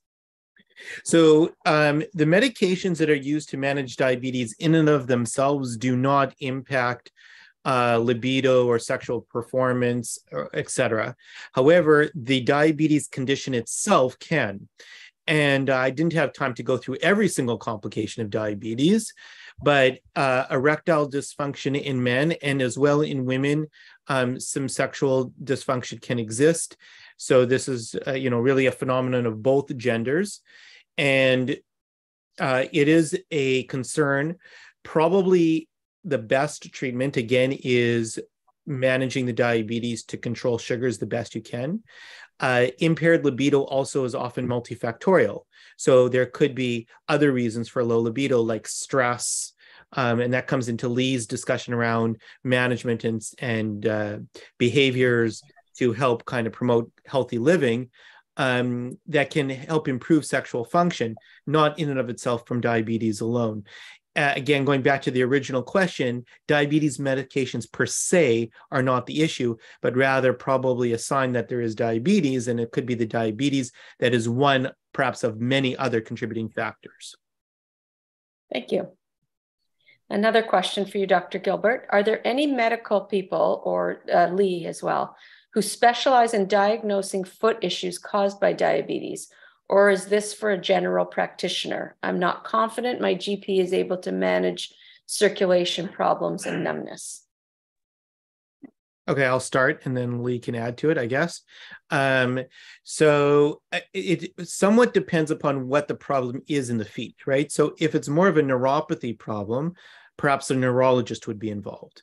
So, um, the medications that are used to manage diabetes in and of themselves do not impact uh, libido or sexual performance, etc. However, the diabetes condition itself can. And I didn't have time to go through every single complication of diabetes, but uh, erectile dysfunction in men and as well in women, um, some sexual dysfunction can exist. So this is, uh, you know, really a phenomenon of both genders, and uh, it is a concern. Probably the best treatment again is managing the diabetes to control sugars the best you can. Uh, impaired libido also is often multifactorial. So there could be other reasons for low libido, like stress, um, and that comes into Leigh's discussion around management and, and uh, behaviors to help kind of promote healthy living um, that can help improve sexual function, not in and of itself from diabetes alone. Uh, again, going back to the original question, diabetes medications per se are not the issue, but rather probably a sign that there is diabetes, and it could be the diabetes that is one, perhaps, of many other contributing factors. Thank you. Another question for you, Dr. Gilbert. Are there any medical people, or uh, Leigh as well, who specialize in diagnosing foot issues caused by diabetes? Or is this for a general practitioner? I'm not confident my GP is able to manage circulation problems and numbness. Okay, I'll start and then Leigh can add to it, I guess. Um, so uh, it, it somewhat depends upon what the problem is in the feet, right? So if it's more of a neuropathy problem, perhaps a neurologist would be involved.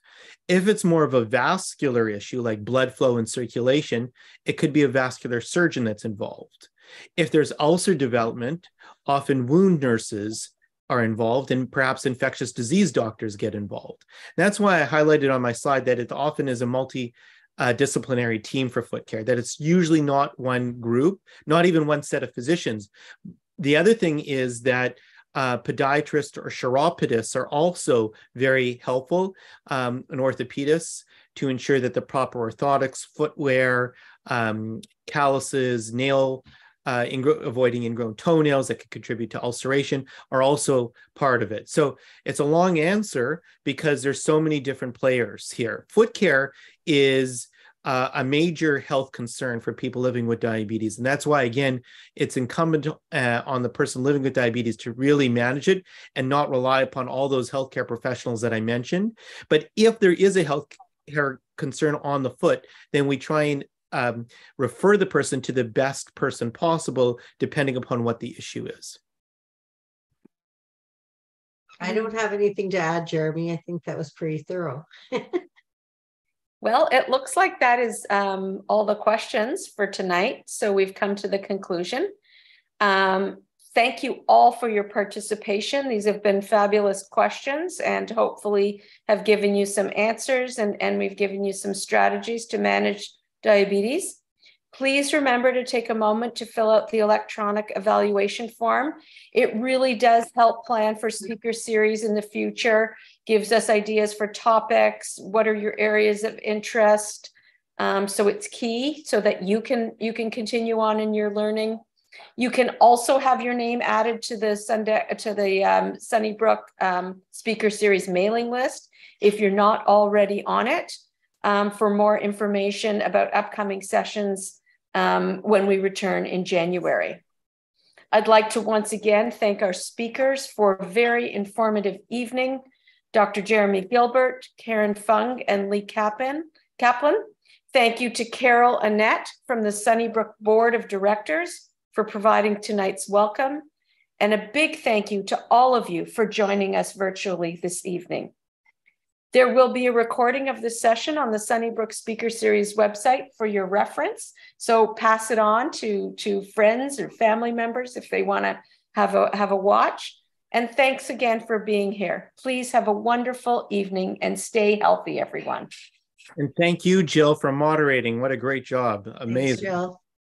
If it's more of a vascular issue like blood flow and circulation, it could be a vascular surgeon that's involved. If there's ulcer development, often wound nurses are involved and perhaps infectious disease doctors get involved. That's why I highlighted on my slide that it often is a multi uh, disciplinary team for foot care, that it's usually not one group, not even one set of physicians. The other thing is that uh, podiatrists or chiropodists are also very helpful, um, and orthopedists to ensure that the proper orthotics, footwear, um, calluses, nail uh, ingro- avoiding ingrown toenails that could contribute to ulceration are also part of it. So it's a long answer because there's so many different players here. Foot care is uh, a major health concern for people living with diabetes. And that's why, again, it's incumbent uh, on the person living with diabetes to really manage it and not rely upon all those healthcare professionals that I mentioned. But if there is a health care concern on the foot, then we try and um, refer the person to the best person possible, depending upon what the issue is. I don't have anything to add, Jeremy. I think that was pretty thorough. well, it looks like that is um, all the questions for tonight. So we've come to the conclusion. Um, thank you all for your participation. These have been fabulous questions and hopefully have given you some answers and, and we've given you some strategies to manage diabetes. Please remember to take a moment to fill out the electronic evaluation form. It really does help plan for speaker series in the future, gives us ideas for topics, what are your areas of interest. Um, so it's key so that you can you can continue on in your learning. You can also have your name added to the Sunday to the um, Sunnybrook um, Speaker Series mailing list if you're not already on it um, for more information about upcoming sessions um, when we return in January. I'd like to once again thank our speakers for a very informative evening. Dr. Jeremy Gilbert, Karen Fung, and Leigh Caplan. Caplan. Thank you to Carol Annett from the Sunnybrook Board of Directors for providing tonight's welcome. And a big thank you to all of you for joining us virtually this evening. There will be a recording of this session on the Sunnybrook Speaker Series website for your reference. So pass it on to, to friends or family members if they want to have a, have a watch. And thanks again for being here. Please have a wonderful evening and stay healthy, everyone. And thank you, Jill, for moderating. What a great job. Amazing. Thanks, Jill.